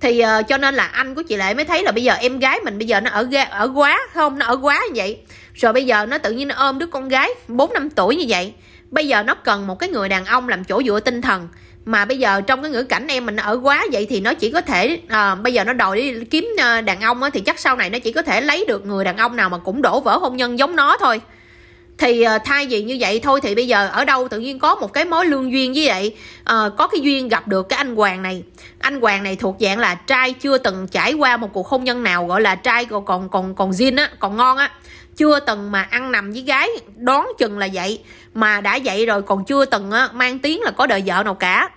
Thì uh, cho nên là anh của chị lệ mới thấy là bây giờ em gái mình bây giờ nó ở ga ở quá không? Nó ở quá như vậy. Rồi bây giờ nó tự nhiên nó ôm đứa con gái bốn năm tuổi như vậy. Bây giờ nó cần một cái người đàn ông làm chỗ dựa tinh thần. Mà bây giờ trong cái ngữ cảnh em mình ở quá vậy thì nó chỉ có thể à, bây giờ nó đòi đi kiếm ờ, đàn ông á, thì chắc sau này nó chỉ có thể lấy được người đàn ông nào mà cũng đổ vỡ hôn nhân giống nó thôi thì ờ, thay vì như vậy thôi thì bây giờ ở đâu tự nhiên có một cái mối lương duyên với vậy? À, có cái duyên gặp được cái anh hoàng này. Anh hoàng này thuộc dạng là trai chưa từng trải qua một cuộc hôn nhân nào gọi là trai còn còn còn còn zin á còn ngon á. Chưa từng mà ăn nằm với gái đoán chừng là vậy. Mà đã vậy rồi còn chưa từng á, mang tiếng là có đời vợ nào cả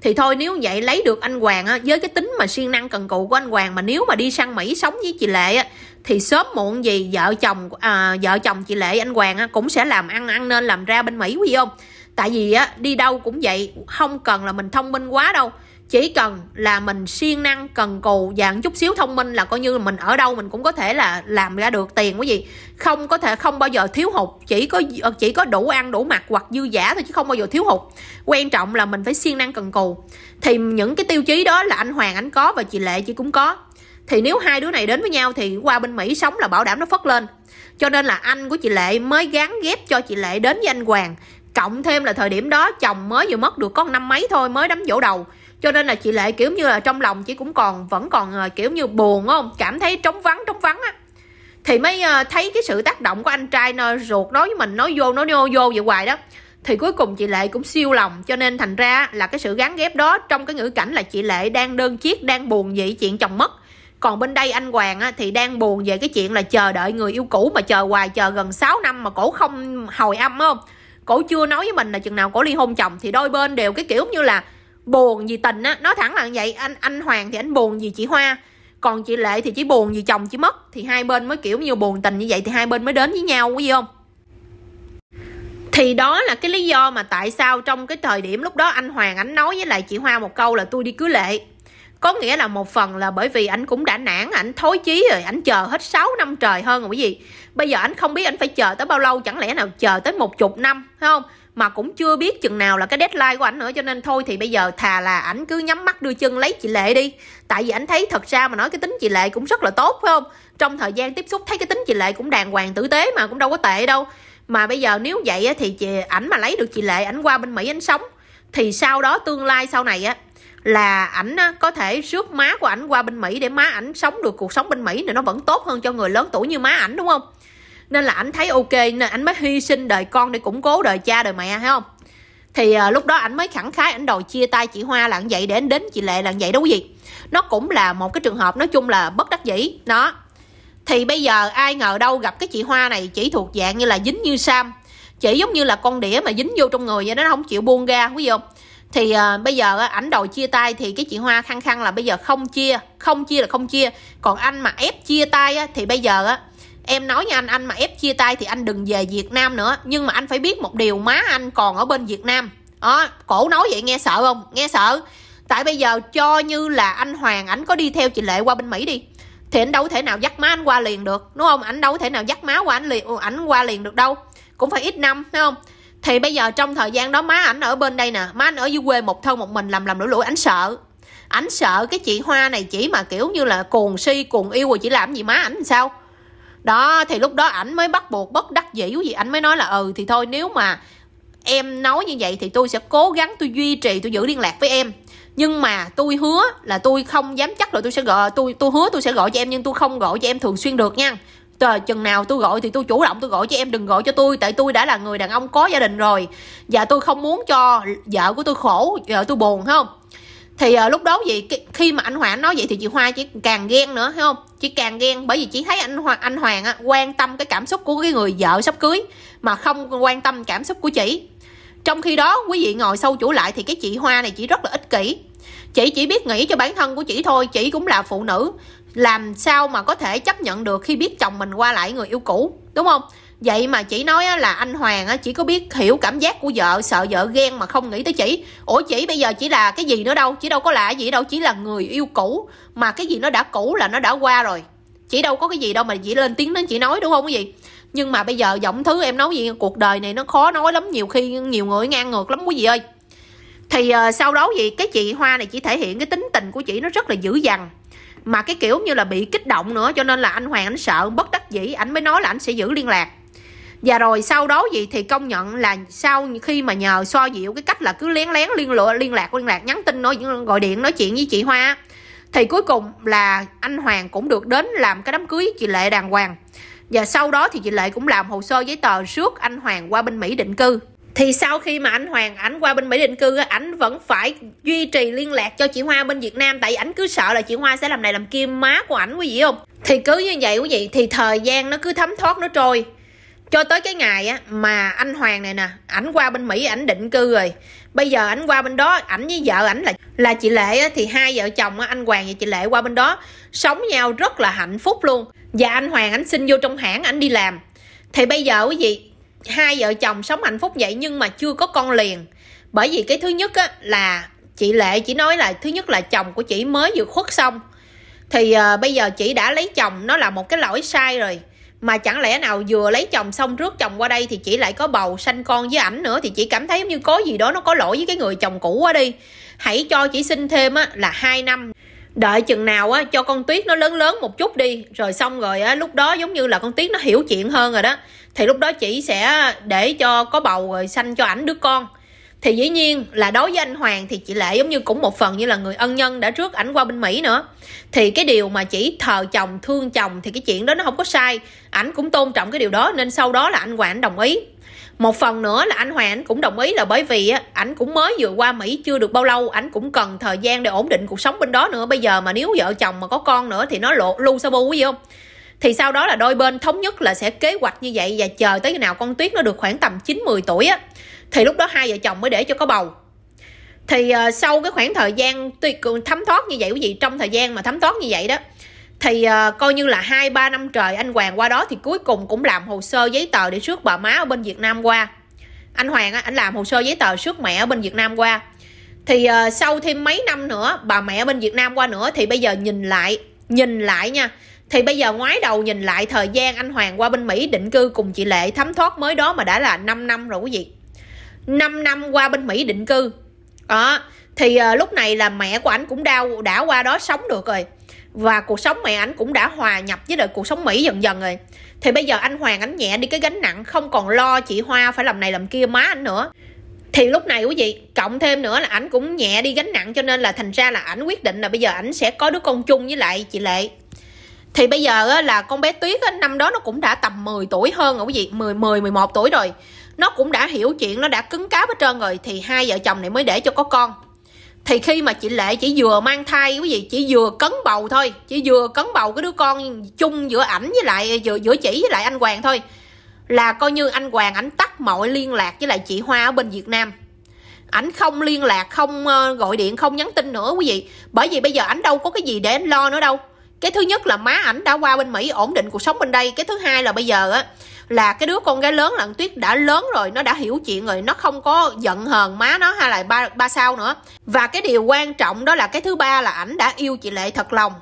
thì thôi nếu vậy lấy được anh Hoàng á, với cái tính mà siêng năng cần cù của anh Hoàng mà nếu mà đi sang Mỹ sống với chị Lệ á, thì sớm muộn gì vợ chồng à, vợ chồng chị Lệ anh Hoàng á, cũng sẽ làm ăn ăn nên làm ra bên Mỹ quý không? Tại vì á đi đâu cũng vậy không cần là mình thông minh quá đâu chỉ cần là mình siêng năng, cần cù và chút xíu thông minh là coi như là mình ở đâu mình cũng có thể là làm ra được tiền quý gì không có thể, không bao giờ thiếu hụt, chỉ có ờ, chỉ có đủ ăn, đủ mặc hoặc dư giả thôi chứ không bao giờ thiếu hụt. Quan trọng là mình phải siêng năng cần cù thì những cái tiêu chí đó là anh Hoàng anh có và chị Lệ chị cũng có. Thì nếu hai đứa này đến với nhau thì qua bên Mỹ sống là bảo đảm nó phất lên. Cho nên là anh của chị Lệ mới gắn ghép cho chị Lệ đến với anh Hoàng. Cộng thêm là thời điểm đó chồng mới vừa mất được con năm mấy thôi, mới đấm dỗ đầu cho nên là chị lệ kiểu như là trong lòng chị cũng còn vẫn còn à, kiểu như buồn không? Cảm thấy trống vắng trống vắng á. Thì mới à, thấy cái sự tác động của anh trai nó ruột nói với mình nói vô nói vô vô vậy hoài đó. Thì cuối cùng chị lệ cũng siêu lòng cho nên thành ra là cái sự gắn ghép đó trong cái ngữ cảnh là chị lệ đang đơn chiếc đang buồn vì chuyện chồng mất. Còn bên đây anh Hoàng á, thì đang buồn về cái chuyện là chờ đợi người yêu cũ mà chờ hoài chờ gần 6 năm mà cổ không hồi âm không? Cổ chưa nói với mình là chừng nào cổ ly hôn chồng thì đôi bên đều cái kiểu như là buồn vì tình á, nói thẳng là như vậy, anh anh Hoàng thì anh buồn vì chị Hoa? Còn chị Lệ thì chỉ buồn vì chồng chỉ mất. Thì hai bên mới kiểu như buồn tình như vậy thì hai bên mới đến với nhau quý không? Thì đó là cái lý do mà tại sao trong cái thời điểm lúc đó anh Hoàng anh nói với lại chị Hoa một câu là tôi đi cưới Lệ có nghĩa là một phần là bởi vì anh cũng đã nản, ảnh thối chí rồi, ảnh chờ hết 6 năm trời hơn rồi cái gì bây giờ anh không biết anh phải chờ tới bao lâu, chẳng lẽ nào chờ tới một chục năm, phải không? Mà cũng chưa biết chừng nào là cái deadline của ảnh nữa, cho nên thôi thì bây giờ thà là ảnh cứ nhắm mắt đưa chân lấy chị lệ đi. Tại vì ảnh thấy thật ra mà nói cái tính chị lệ cũng rất là tốt, phải không? Trong thời gian tiếp xúc thấy cái tính chị lệ cũng đàng hoàng tử tế mà, cũng đâu có tệ đâu. Mà bây giờ nếu vậy thì chị, ảnh mà lấy được chị lệ, ảnh qua bên mỹ ảnh sống. Thì sau đó tương lai sau này á, là ảnh có thể rước má của ảnh qua bên Mỹ để má ảnh sống được cuộc sống bên Mỹ thì nó vẫn tốt hơn cho người lớn tuổi như má ảnh, đúng không? Nên là ảnh thấy ok nên ảnh mới hy sinh đời con để củng cố đời cha đời mẹ thấy không? Thì à, lúc đó ảnh mới khẳng khái ảnh đòi chia tay chị Hoa là vậy để anh đến chị Lệ là vậy đâu gì. Nó cũng là một cái trường hợp nói chung là bất đắc dĩ đó. Thì bây giờ ai ngờ đâu gặp cái chị Hoa này chỉ thuộc dạng như là dính như Sam Chỉ giống như là con đĩa mà dính vô trong người vậy đó nó không chịu buông ra quý vị không? thì à, bây giờ ảnh đòi chia tay thì cái chị hoa khăng khăng là bây giờ không chia không chia là không chia còn anh mà ép chia tay á, thì bây giờ á, em nói với anh anh mà ép chia tay thì anh đừng về việt nam nữa. Nhưng mà anh phải biết một điều, má anh còn ở bên việt nam. Đó, cổ nói vậy nghe sợ không? Nghe sợ. Tại bây giờ cho như là anh hoàng, ảnh có đi theo chị lệ qua bên mỹ đi. Thì anh đâu có thể nào dắt má anh qua liền được, đúng không? Ảnh đâu có thể nào dắt má qua anh liền ừ, ảnh qua liền được đâu. Cũng phải ít năm phải không? Thì bây giờ trong thời gian đó má ảnh ở bên đây nè, má ảnh ở dưới quê một thân một mình làm làm lủi lủi, ảnh sợ. Ảnh sợ cái chị hoa này chỉ mà kiểu như là cuồng si, cuồng yêu rồi chỉ làm gì má ảnh sao? Đó, thì lúc đó ảnh mới bắt buộc bất đắc dĩ gì ảnh mới nói là ừ thì thôi, nếu mà em nói như vậy thì tôi sẽ cố gắng tôi duy trì, tôi giữ liên lạc với em. Nhưng mà tôi hứa là tôi không dám chắc là tôi sẽ gọi tôi tôi hứa tôi sẽ gọi cho em, nhưng tôi không gọi cho em thường xuyên được nha. Trời chừng nào tôi gọi thì tôi chủ động tôi gọi cho em, đừng gọi cho tôi, tại tôi đã là người đàn ông có gia đình rồi. Và tôi không muốn cho vợ của tôi khổ, vợ tôi buồn phải không? Thì uh, lúc đó gì khi mà anh Hoàng nói vậy thì chị Hoa chỉ càng ghen nữa thấy không? Chỉ càng ghen bởi vì chị thấy anh Hoàng anh Hoàng á, quan tâm cái cảm xúc của cái người vợ sắp cưới mà không quan tâm cảm xúc của chị. Trong khi đó quý vị ngồi sâu chủ lại thì cái chị Hoa này chỉ rất là ích kỷ. Chị chỉ biết nghĩ cho bản thân của chị thôi chị cũng là phụ nữ. Làm sao mà có thể chấp nhận được khi biết chồng mình qua lại người yêu cũ đúng không? Vậy mà chỉ nói là anh hoàng chỉ có biết hiểu cảm giác của vợ sợ vợ ghen mà không nghĩ tới chị. Ủa chị bây giờ chỉ là cái gì nữa đâu? Chỉ đâu có lạ gì đâu chỉ là người yêu cũ. Mà cái gì nó đã cũ là nó đã qua rồi. Chỉ đâu có cái gì đâu mà chỉ lên tiếng đến chị nói đúng không? Cái gì? Nhưng mà bây giờ giọng thứ em nói gì cuộc đời này nó khó nói lắm nhiều khi nhiều người ngang ngược lắm quý vị ơi. Thì uh, sau đó gì? Cái chị hoa này chỉ thể hiện cái tính tình của chị nó rất là dữ dằn. Mà cái kiểu như là bị kích động nữa cho nên là anh hoàng anh sợ bất đắc dĩ anh mới nói là anh sẽ giữ liên lạc và rồi sau đó gì thì công nhận là sau khi mà nhờ so dịu cái cách là cứ lén lén liên lộ liên lạc liên lạc, nhắn tin, nói gọi điện, nói chuyện với chị hoa. Thì cuối cùng là anh hoàng cũng được đến làm cái đám cưới với chị lệ đàng hoàng. Và sau đó thì chị lệ cũng làm hồ sơ giấy tờ rước anh hoàng qua bên mỹ định cư. Thì sau khi mà anh Hoàng, ảnh qua bên Mỹ định cư ảnh vẫn phải duy trì liên lạc cho chị Hoa bên Việt Nam, tại ảnh cứ sợ là chị Hoa sẽ làm này làm kia, má của ảnh quý vị không? Thì cứ như vậy quý vị, thì thời gian nó cứ thấm thoát, nó trôi cho tới cái ngày á mà anh Hoàng này nè ảnh qua bên Mỹ ảnh định cư rồi. Bây giờ ảnh qua bên đó ảnh với vợ ảnh là là chị Lệ á, thì hai vợ chồng á, anh Hoàng và chị Lệ qua bên đó sống nhau rất là hạnh phúc luôn. Và anh Hoàng ảnh xin vô trong hãng ảnh đi làm. Thì bây giờ quý vị hai vợ chồng sống hạnh phúc vậy nhưng mà chưa có con liền. Bởi vì cái thứ nhất á, là chị lệ chỉ nói là thứ nhất là chồng của chị mới vừa khuất xong. Thì uh, bây giờ chị đã lấy chồng nó là một cái lỗi sai rồi mà chẳng lẽ nào vừa lấy chồng xong rước chồng qua đây thì chị lại có bầu sanh con với ảnh nữa thì chị cảm thấy như có gì đó nó có lỗi với cái người chồng cũ quá đi. Hãy cho chị sinh thêm á là hai năm. Đợi chừng nào á, cho con tuyết nó lớn lớn một chút đi. Rồi xong rồi á, lúc đó giống như là con tuyết nó hiểu chuyện hơn rồi đó. Thì lúc đó chị sẽ để cho có bầu rồi sanh cho ảnh đứa con thì dĩ nhiên là đối với anh Hoàng thì chị Lệ giống như cũng một phần như là người ân nhân đã rước ảnh qua bên Mỹ nữa. Thì cái điều mà chỉ thờ chồng, thương chồng thì cái chuyện đó nó không có sai. Ảnh cũng tôn trọng cái điều đó nên sau đó là anh Hoàng đồng ý. Một phần nữa là anh Hoàng anh cũng đồng ý là bởi vì á, ảnh cũng mới vừa qua Mỹ chưa được bao lâu, ảnh cũng cần thời gian để ổn định cuộc sống bên đó nữa. Bây giờ mà nếu vợ chồng mà có con nữa thì nó lộ lu sa bu gì không? Thì sau đó là đôi bên thống nhất là sẽ kế hoạch như vậy và chờ tới khi nào con tuyết nó được khoảng tầm 9 10 tuổi á thì lúc đó hai vợ chồng mới để cho có bầu. Thì uh, sau cái khoảng thời gian tuy thấm thoát như vậy quý vị trong thời gian mà thấm thoát như vậy đó thì uh, coi như là hai ba năm trời anh Hoàng qua đó thì cuối cùng cũng làm hồ sơ giấy tờ để rước bà má ở bên Việt Nam qua. Anh Hoàng á, anh làm hồ sơ giấy tờ rước mẹ ở bên Việt Nam qua. Thì uh, sau thêm mấy năm nữa bà mẹ bên Việt Nam qua nữa thì bây giờ nhìn lại nhìn lại nha. Thì bây giờ ngoái đầu nhìn lại thời gian anh Hoàng qua bên Mỹ định cư cùng chị Lệ thấm thoát mới đó mà đã là 5 năm rồi quý vị. 5 năm qua bên Mỹ định cư. Đó thì uh, lúc này là mẹ của anh cũng đau đã qua đó sống được rồi. Và cuộc sống mẹ anh cũng đã hòa nhập với đời cuộc sống Mỹ dần dần rồi. Thì bây giờ anh Hoàng anh nhẹ đi cái gánh nặng không còn lo chị Hoa phải làm này làm kia má anh nữa. Thì lúc này quý vị cộng thêm nữa là ảnh cũng nhẹ đi gánh nặng cho nên là thành ra là ảnh quyết định là bây giờ ảnh sẽ có đứa con chung với lại chị Lệ. Thì bây giờ là con bé Tuyết năm đó nó cũng đã tầm 10 tuổi hơn rồi quý vị 10 10 11 tuổi rồi nó cũng đã hiểu chuyện nó đã cứng cáp hết trơn rồi thì hai vợ chồng này mới để cho có con. Thì khi mà chị lệ chỉ vừa mang thai quý vị chỉ vừa cấn bầu thôi chỉ vừa cấn bầu cái đứa con chung giữa ảnh với lại giữa, giữa chỉ với lại anh hoàng thôi là coi như anh hoàng ảnh tắt mọi liên lạc với lại chị hoa ở bên việt nam. Ảnh không liên lạc không ờ, gọi điện không nhắn tin nữa quý vị. Bởi vì bây giờ ảnh đâu có cái gì để anh lo nữa đâu. Cái thứ nhất là má ảnh đã qua bên mỹ ổn định cuộc sống bên đây. Cái thứ hai là bây giờ á là cái đứa con gái lớn là tuyết đã lớn rồi, nó đã hiểu chuyện rồi, nó không có giận hờn má nó hay là ba ba sao nữa. Và cái điều quan trọng đó là cái thứ ba là ảnh đã yêu chị lệ thật lòng.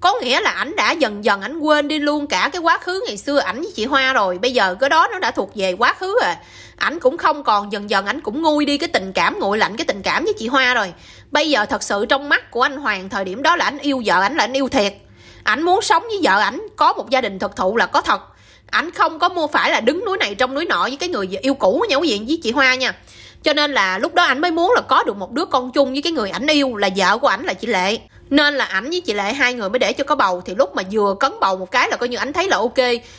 Có nghĩa là ảnh đã dần dần ảnh quên đi luôn cả cái quá khứ ngày xưa ảnh với chị hoa rồi. Bây giờ cái đó nó đã thuộc về quá khứ rồi. Ảnh cũng không còn, dần dần ảnh cũng nguôi đi cái tình cảm, nguội lạnh cái tình cảm với chị hoa rồi. Bây giờ thật sự trong mắt của anh hoàng thời điểm đó là ảnh yêu vợ ảnh là ảnh yêu thiệt. Ảnh muốn sống với vợ ảnh, có một gia đình thực thụ là có thật ảnh không có mua phải là đứng núi này trong núi nọ với cái người yêu cũ nhau quý vị, với chị hoa nha. Cho nên là lúc đó ảnh mới muốn là có được một đứa con chung với cái người ảnh yêu là vợ của ảnh là chị lệ. Nên là ảnh với chị lệ hai người mới để cho có bầu. Thì lúc mà vừa cấn bầu một cái là coi như ảnh thấy là ok,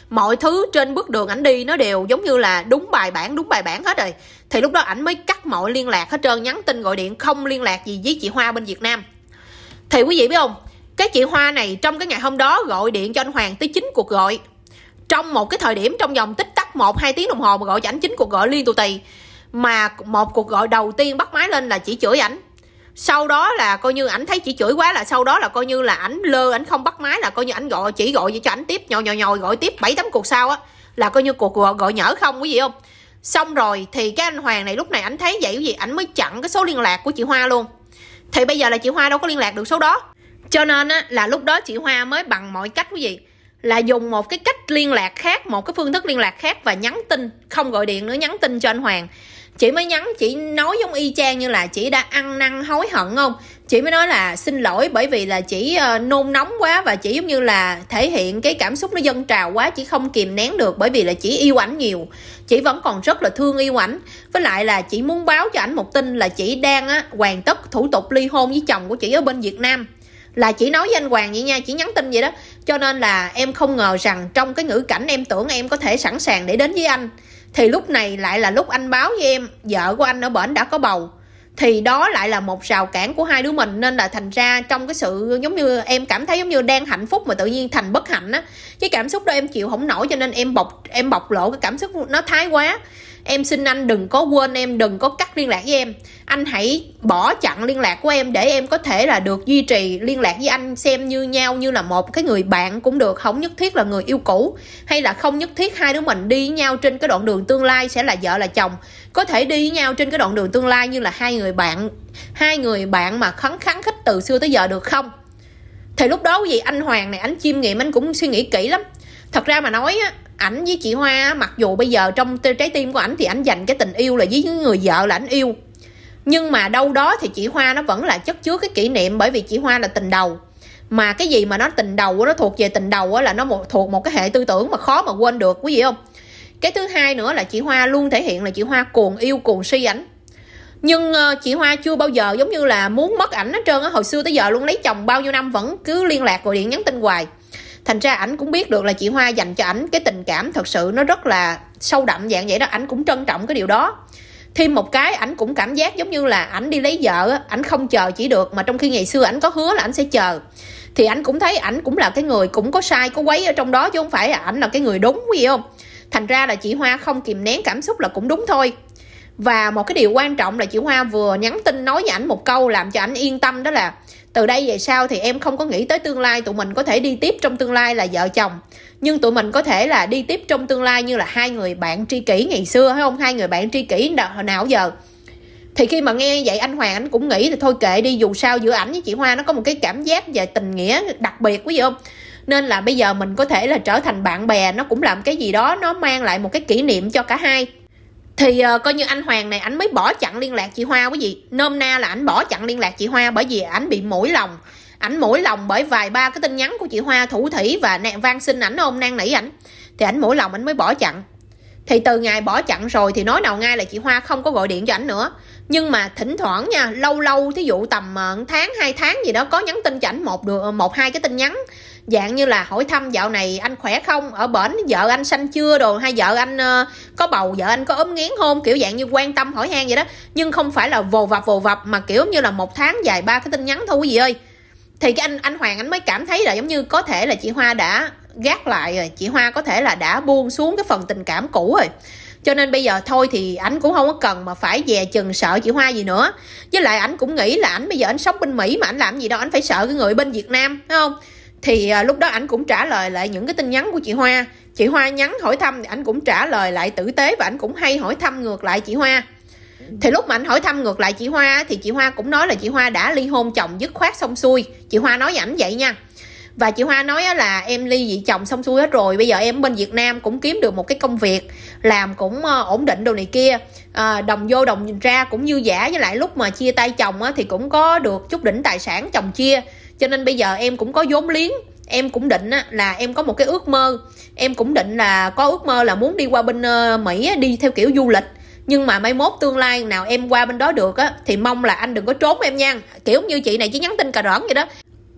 mọi thứ trên bước đường ảnh đi nó đều giống như là đúng bài bản, đúng bài bản hết rồi. Thì lúc đó ảnh mới cắt mọi liên lạc hết trơn, nhắn tin gọi điện không liên lạc gì với chị hoa bên việt nam. Thì quý vị biết không, cái chị hoa này trong cái ngày hôm đó gọi điện cho anh hoàng tới chín cuộc gọi trong một cái thời điểm trong vòng tích tắc một hai tiếng đồng hồ mà gọi cho ảnh chính cuộc gọi liên tù tì. Mà một cuộc gọi đầu tiên bắt máy lên là chỉ chửi ảnh. Sau đó là coi như ảnh thấy chỉ chửi quá là sau đó là coi như là ảnh lơ ảnh không bắt máy là coi như ảnh gọi chỉ gọi cho ảnh tiếp nhồi nhồi nhồi gọi tiếp bảy tám cuộc sau á là coi như cuộc gọi, gọi nhỡ không quý vị không? Xong rồi thì cái anh hoàng này lúc này ảnh thấy vậy cái gì ảnh mới chặn cái số liên lạc của chị hoa luôn. Thì bây giờ là chị hoa đâu có liên lạc được số đó. Cho nên á là lúc đó chị hoa mới bằng mọi cách quý vị là dùng một cái cách liên lạc khác một cái phương thức liên lạc khác và nhắn tin không gọi điện nữa nhắn tin cho anh hoàng. Chị mới nhắn chị nói giống y chang như là chị đã ăn năn hối hận không? Chị mới nói là xin lỗi bởi vì là chị uh, nôn nóng quá và chị giống như là thể hiện cái cảm xúc nó dâng trào quá chị không kìm nén được bởi vì là chị yêu ảnh nhiều. Chị vẫn còn rất là thương yêu ảnh. Với lại là chị muốn báo cho ảnh một tin là chị đang á, hoàn tất thủ tục ly hôn với chồng của chị ở bên việt nam là chỉ nói với anh Hoàng vậy nha, chỉ nhắn tin vậy đó. Cho nên là em không ngờ rằng trong cái ngữ cảnh em tưởng em có thể sẵn sàng để đến với anh. Thì lúc này lại là lúc anh báo với em, vợ của anh ở bển đã có bầu. Thì đó lại là một rào cản của hai đứa mình, nên là thành ra trong cái sự giống như em cảm thấy giống như đang hạnh phúc mà tự nhiên thành bất hạnh á. Cái cảm xúc đó em chịu không nổi, cho nên em bộc em bộc lộ cái cảm xúc nó thái quá em xin anh đừng có quên em, đừng có cắt liên lạc với em. Anh hãy bỏ chặn liên lạc của em để em có thể là được duy trì liên lạc với anh xem như nhau, như là một cái người bạn cũng được. Không nhất thiết là người yêu cũ. Hay là không nhất thiết hai đứa mình đi với nhau trên cái đoạn đường tương lai sẽ là vợ là chồng. Có thể đi với nhau trên cái đoạn đường tương lai như là hai người bạn, hai người bạn mà khấn khắn khích từ xưa tới giờ được không? Thì lúc đó gì anh hoàng này, anh chiêm nghiệm, anh cũng suy nghĩ kỹ lắm. Thật ra mà nói á ảnh với chị hoa mặc dù bây giờ trong trái tim của ảnh thì ảnh dành cái tình yêu là với người vợ là ảnh yêu. Nhưng mà đâu đó thì chị hoa nó vẫn là chất chứa cái kỷ niệm bởi vì chị hoa là tình đầu. Mà cái gì mà nó tình đầu nó thuộc về tình đầu là nó một, thuộc một cái hệ tư tưởng mà khó mà quên được, quý vị không? Cái thứ hai nữa là chị hoa luôn thể hiện là chị hoa cuồng yêu, cuồng si ảnh. Nhưng ờ, chị hoa chưa bao giờ giống như là muốn mất ảnh hết trơn á. Hồi xưa tới giờ luôn lấy chồng bao nhiêu năm vẫn cứ liên lạc gọi điện nhắn tin hoài thành ra ảnh cũng biết được là chị hoa dành cho ảnh cái tình cảm thật sự nó rất là sâu đậm dạng vậy đó. Ảnh cũng trân trọng cái điều đó. Thêm một cái, ảnh cũng cảm giác giống như là ảnh đi lấy vợ ảnh không chờ chỉ được mà trong khi ngày xưa ảnh có hứa là ảnh sẽ chờ. Thì ảnh cũng thấy ảnh cũng là cái người cũng có sai, có quấy ở trong đó chứ không phải là ảnh là cái người đúng gì không? Thành ra là chị hoa không kìm nén cảm xúc là cũng đúng thôi. Và một cái điều quan trọng là chị hoa vừa nhắn tin nói với ảnh một câu làm cho ảnh yên tâm, đó là từ đây về sau thì em không có nghĩ tới tương lai tụi mình có thể đi tiếp trong tương lai là vợ chồng. Nhưng tụi mình có thể là đi tiếp trong tương lai như là hai người bạn tri kỷ ngày xưa hay không? Hai người bạn tri kỷ nào, nào giờ. Thì khi mà nghe vậy anh Hoàng anh cũng nghĩ là thôi kệ đi dù sao giữa ảnh với chị Hoa nó có một cái cảm giác về tình nghĩa đặc biệt quý vị không? Nên là bây giờ mình có thể là trở thành bạn bè nó cũng làm cái gì đó nó mang lại một cái kỷ niệm cho cả hai thì uh, coi như anh Hoàng này anh mới bỏ chặn liên lạc chị Hoa quý vị. Nôm na là ảnh bỏ chặn liên lạc chị Hoa bởi vì ảnh bị mũi lòng. Ảnh mũi lòng bởi vài ba cái tin nhắn của chị Hoa thủ thủy và nạn van xin ảnh ôm năn nỉ ảnh. Thì ảnh mũi lòng ảnh mới bỏ chặn. Thì từ ngày bỏ chặn rồi thì nói nào ngay là chị Hoa không có gọi điện cho ảnh nữa. Nhưng mà thỉnh thoảng nha lâu lâu thí dụ tầm uh, tháng hai tháng gì đó có nhắn tin cho ảnh một được ờ, một hai cái tin nhắn dạng như là hỏi thăm dạo này anh khỏe không? Ở bển vợ anh sanh chưa đồ? Hay vợ anh uh, có bầu vợ anh có ốm nghén không? Kiểu dạng như quan tâm hỏi han vậy đó. Nhưng không phải là vồ vập vồ vập mà kiểu như là một tháng dài ba cái tin nhắn thôi quý vị ơi. Thì cái anh anh Hoàng anh mới cảm thấy là giống như có thể là chị Hoa đã gác lại rồi. Chị Hoa có thể là đã buông xuống cái phần tình cảm cũ rồi. Cho nên bây giờ thôi thì anh cũng không có cần mà phải dè chừng sợ chị Hoa gì nữa. Với lại anh cũng nghĩ là anh bây giờ anh sống bên Mỹ mà anh làm gì đâu. Anh phải sợ cái người bên Việt Nam phải không? Thì à, lúc đó anh cũng trả lời lại những cái tin nhắn của chị Hoa. Chị Hoa nhắn hỏi thăm thì anh cũng trả lời lại tử tế và anh cũng hay hỏi thăm ngược lại chị Hoa. Thì lúc mà anh hỏi thăm ngược lại chị Hoa thì chị Hoa cũng nói là chị Hoa đã ly hôn chồng dứt khoát xong xuôi. Chị Hoa nói với ảnh vậy nha và chị Hoa nói là em ly dị chồng xong xuôi hết rồi bây giờ em bên Việt Nam cũng kiếm được một cái công việc làm cũng ờ, ổn định đồ này kia. À, đồng vô đồng ra cũng dư giả với lại lúc mà chia tay chồng thì cũng có được chút đỉnh tài sản chồng chia. Cho nên bây giờ em cũng có vốn liếng em cũng định là em có một cái ước mơ. Em cũng định là có ước mơ là muốn đi qua bên ờ, Mỹ đi theo kiểu du lịch. Nhưng mà mai mốt tương lai nào em qua bên đó được á thì mong là anh đừng có trốn em nha. Kiểu như chị này chỉ nhắn tin cà rỡn vậy đó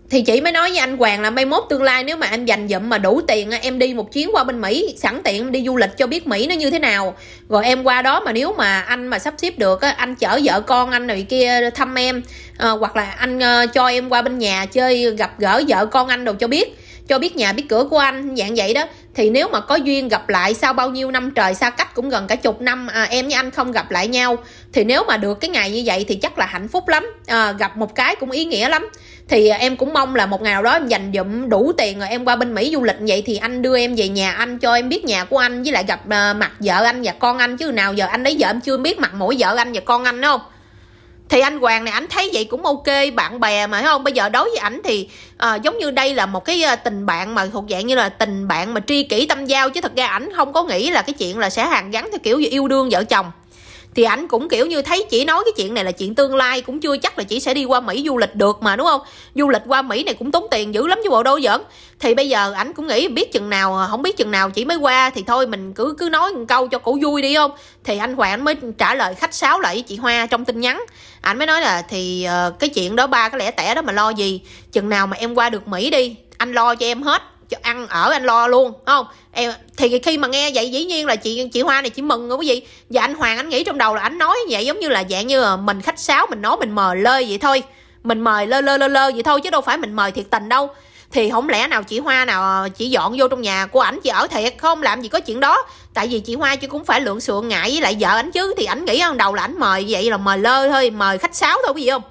thì chị mới nói với anh Hoàng là mai mốt tương lai nếu mà anh dành dụm mà đủ tiền em đi một chuyến qua bên Mỹ sẵn tiện đi du lịch cho biết Mỹ nó như thế nào. Rồi em qua đó mà nếu mà anh mà sắp xếp được anh chở vợ con anh này kia thăm em à, hoặc là anh ờ, cho em qua bên nhà chơi gặp gỡ vợ con anh đồ cho biết cho biết nhà biết cửa của anh dạng vậy đó. Thì nếu mà có duyên gặp lại sau bao nhiêu năm trời xa cách cũng gần cả chục năm à, em với anh không gặp lại nhau thì nếu mà được cái ngày như vậy thì chắc là hạnh phúc lắm. À, gặp một cái cũng ý nghĩa lắm. Thì à, em cũng mong là một ngày nào đó em dành dụm đủ tiền rồi em qua bên Mỹ du lịch vậy thì anh đưa em về nhà anh cho em biết nhà của anh với lại gặp uh, mặt vợ anh và con anh. Chứ nào giờ anh lấy vợ em chưa biết mặt mũi vợ anh và con anh đúng không? Thì anh Hoàng này anh thấy vậy cũng ok bạn bè mà thấy không? Bây giờ đối với ảnh thì à, giống như đây là một cái ờ, tình bạn mà thuộc dạng như là tình bạn mà tri kỷ tâm giao chứ thật ra ảnh không có nghĩ là cái chuyện là sẽ hàn gắn theo kiểu như yêu đương vợ chồng thì ảnh cũng kiểu như thấy chỉ nói cái chuyện này là chuyện tương lai cũng chưa chắc là chỉ sẽ đi qua mỹ du lịch được mà đúng không? Du lịch qua mỹ này cũng tốn tiền dữ lắm chứ bộ đâu giỡn. Thì bây giờ ảnh cũng nghĩ biết chừng nào à, không biết chừng nào chỉ mới qua thì thôi mình cứ cứ nói một câu cho cổ vui đi không? Thì anh hoàng mới trả lời khách sáo lại với chị hoa trong tin nhắn. Anh mới nói là thì uh, cái chuyện đó ba cái lẻ tẻ đó mà lo gì? Chừng nào mà em qua được mỹ đi anh lo cho em hết cho ăn ở anh lo luôn không? Em, thì khi mà nghe vậy dĩ nhiên là chị chị hoa này chỉ mừng rồi, quý vị. Và anh hoàng, anh nghĩ trong đầu là anh nói vậy, giống như là dạng như là mình khách sáo, mình nói mình mời lơi vậy thôi. Mình mời lơ lơ lơ lơ vậy thôi, chứ đâu phải mình mời thiệt tình đâu. Thì không lẽ nào chị hoa nào chỉ dọn vô trong nhà của ảnh, chị ở thiệt, không làm gì có chuyện đó. Tại vì chị hoa chứ cũng phải lượng sượng ngại với lại vợ ảnh chứ. Thì ảnh nghĩ ban đầu là ảnh mời vậy là mời lơ thôi, mời khách sáo thôi, quý vị không?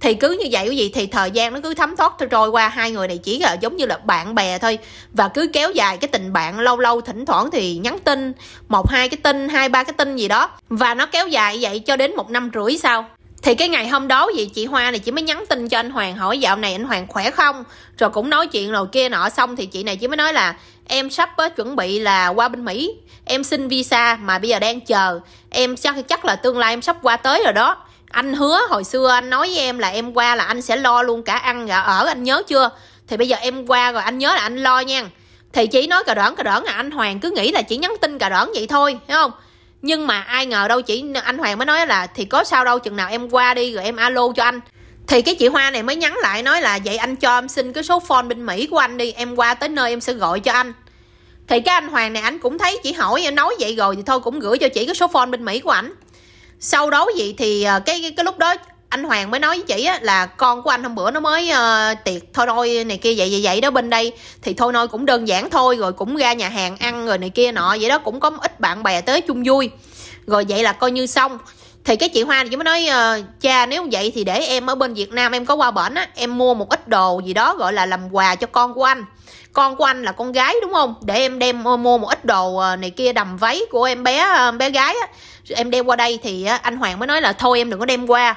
Thì cứ như vậy quý vị thì thời gian nó cứ thấm thoát trôi qua. Hai người này chỉ là giống như là bạn bè thôi. Và cứ kéo dài cái tình bạn lâu lâu, thỉnh thoảng thì nhắn tin, một, hai cái tin, hai, ba cái tin gì đó. Và nó kéo dài vậy cho đến một năm rưỡi sau. Thì cái ngày hôm đó vậy chị Hoa này chỉ mới nhắn tin cho anh Hoàng hỏi, dạo này anh Hoàng khỏe không? Rồi cũng nói chuyện rồi kia nọ. Xong thì chị này chỉ mới nói là, em sắp chuẩn bị là qua bên Mỹ. Em xin visa mà bây giờ đang chờ. Em chắc chắc là tương lai em sắp qua tới rồi đó anh hứa hồi xưa anh nói với em là em qua là anh sẽ lo luôn cả ăn và ở, anh nhớ chưa? Thì bây giờ em qua rồi anh nhớ là anh lo nha. Thì chỉ nói cà đỡn cà đỡn là anh Hoàng cứ nghĩ là chỉ nhắn tin cà đỡn vậy thôi thấy không? Nhưng mà ai ngờ đâu chỉ, anh Hoàng mới nói là thì có sao đâu, chừng nào em qua đi rồi em alo cho anh. Thì cái chị hoa này mới nhắn lại nói là vậy anh cho em xin cái số phone bên mỹ của anh đi, em qua tới nơi em sẽ gọi cho anh. Thì cái anh hoàng này anh cũng thấy chị hỏi, nói vậy rồi thì thôi cũng gửi cho chị cái số phone bên mỹ của ảnh sau đó vậy thì ờ, cái, cái cái lúc đó anh Hoàng mới nói với chị á, là con của anh hôm bữa nó mới uh, tiệc thôi thôi này kia vậy vậy vậy đó bên đây. Thì thôi thôi cũng đơn giản thôi rồi cũng ra nhà hàng ăn rồi này kia nọ vậy đó cũng có ít bạn bè tới chung vui. Rồi vậy là coi như xong. Thì cái chị Hoa chỉ mới nói uh, cha nếu vậy thì để em ở bên Việt Nam em có qua bển á em mua một ít đồ gì đó gọi là làm quà cho con của anh. Con của anh là con gái đúng không? Để em đem mua một ít đồ này kia đầm váy của em bé bé gái á em đem qua đây thì anh Hoàng mới nói là thôi em đừng có đem qua.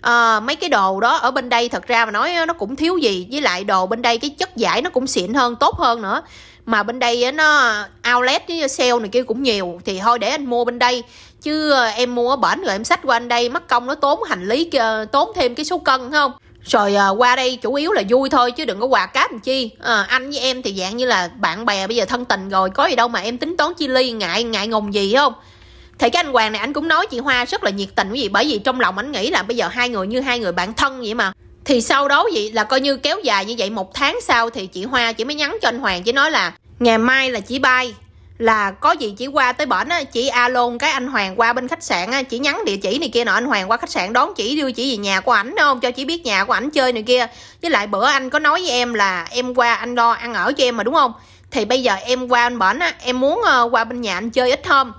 À, mấy cái đồ đó ở bên đây thật ra mà nói nó cũng thiếu gì với lại đồ bên đây cái chất giải nó cũng xịn hơn tốt hơn nữa. Mà bên đây nó outlet với sale này kia cũng nhiều thì thôi để anh mua bên đây. Chứ ờ, em mua ở bển rồi em xách qua anh đây mất công nó tốn hành lý tốn thêm cái số cân không? Rồi à, qua đây chủ yếu là vui thôi chứ đừng có quà cáp làm chi. À, anh với em thì dạng như là bạn bè bây giờ thân tình rồi có gì đâu mà em tính toán chi ly ngại ngại ngùng gì không? Thì cái anh hoàng này anh cũng nói chị hoa rất là nhiệt tình quý vị, bởi vì trong lòng anh nghĩ là bây giờ hai người như hai người bạn thân vậy mà. Thì sau đó vậy là coi như kéo dài như vậy, một tháng sau thì chị hoa chỉ mới nhắn cho anh hoàng, chỉ nói là, ngày mai là chỉ bay là có gì chỉ qua tới bển á chỉ alo cái anh hoàng qua bên khách sạn á chỉ nhắn địa chỉ này kia nọ, anh hoàng qua khách sạn đón chỉ đưa chỉ về nhà của ảnh không? Cho chỉ biết nhà của ảnh chơi này kia. Với lại bữa anh có nói với em là em qua anh lo ăn ở cho em mà, đúng không? Thì bây giờ em qua anh bển á, em muốn ờ, qua bên nhà anh chơi ít hôm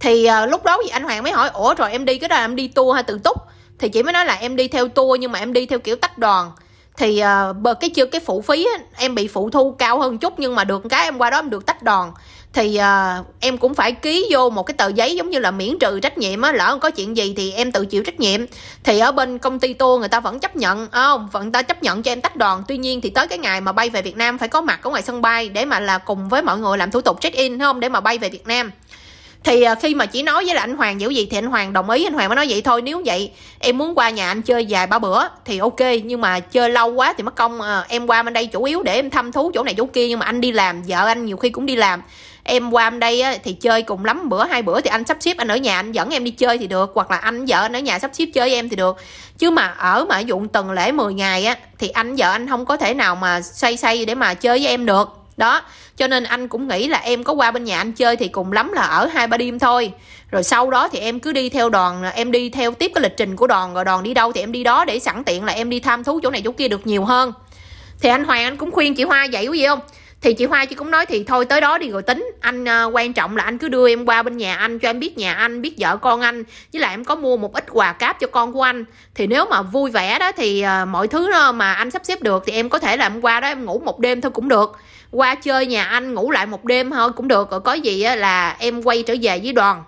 thì uh, lúc đó thì anh hoàng mới hỏi ủa rồi em đi cái đó là em đi tour hay tự túc? Thì chị mới nói là em đi theo tour nhưng mà em đi theo kiểu tách đoàn. Thì uh, cái chưa cái phụ phí em bị phụ thu cao hơn chút nhưng mà được cái em qua đó em được tách đoàn. Thì uh, em cũng phải ký vô một cái tờ giấy giống như là miễn trừ trách nhiệm á lỡ có chuyện gì thì em tự chịu trách nhiệm. Thì ở bên công ty tour người ta vẫn chấp nhận à, không vẫn ta chấp nhận cho em tách đoàn. Tuy nhiên thì tới cái ngày mà bay về Việt Nam phải có mặt ở ngoài sân bay để mà là cùng với mọi người làm thủ tục check in không? Để mà bay về Việt Nam thì à, khi mà chỉ nói với là anh Hoàng dữ gì thì anh Hoàng đồng ý anh Hoàng mới nói vậy thôi. Nếu vậy em muốn qua nhà anh chơi vài ba bữa thì ok nhưng mà chơi lâu quá thì mất công à, em qua bên đây chủ yếu để em thăm thú chỗ này chỗ kia nhưng mà anh đi làm vợ anh nhiều khi cũng đi làm. Em qua bên đây á, thì chơi cùng lắm bữa hai bữa thì anh sắp xếp anh ở nhà anh dẫn em đi chơi thì được hoặc là anh vợ anh ở nhà sắp xếp chơi với em thì được. Chứ mà ở mà dụng tuần lễ 10 ngày á thì anh vợ anh không có thể nào mà say say để mà chơi với em được. Đó cho nên anh cũng nghĩ là em có qua bên nhà anh chơi thì cùng lắm là ở hai ba đêm thôi. Rồi sau đó thì em cứ đi theo đoàn em đi theo tiếp cái lịch trình của đoàn rồi đoàn đi đâu thì em đi đó để sẵn tiện là em đi tham thú chỗ này chỗ kia được nhiều hơn. Thì anh hoàng anh cũng khuyên chị hoa vậy có gì không? Thì chị Hoa chị cũng nói thì thôi tới đó đi rồi tính. Anh uh, quan trọng là anh cứ đưa em qua bên nhà anh cho em biết nhà anh biết vợ con anh. Với lại em có mua một ít quà cáp cho con của anh. Thì nếu mà vui vẻ đó thì uh, mọi thứ đó mà anh sắp xếp được thì em có thể là em qua đó em ngủ một đêm thôi cũng được qua chơi nhà anh ngủ lại một đêm thôi, cũng được. Rồi có gì là em quay trở về với đoàn.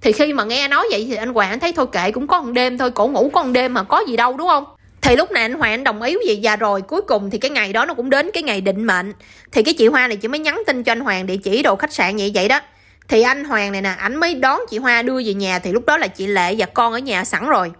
Thì khi mà nghe nói vậy thì anh Hoàng thấy thôi kệ, cũng có một đêm thôi, cổ ngủ có một đêm mà có gì đâu, đúng không? Thì lúc này anh Hoàng anh đồng ý vậy, và rồi cuối cùng thì cái ngày đó nó cũng đến cái ngày định mệnh. Thì cái chị Hoa này chỉ mới nhắn tin cho anh Hoàng địa chỉ đồ khách sạn vậy vậy đó. Thì anh Hoàng này nè, ảnh mới đón chị Hoa đưa về nhà, thì lúc đó là chị Lệ và con ở nhà sẵn rồi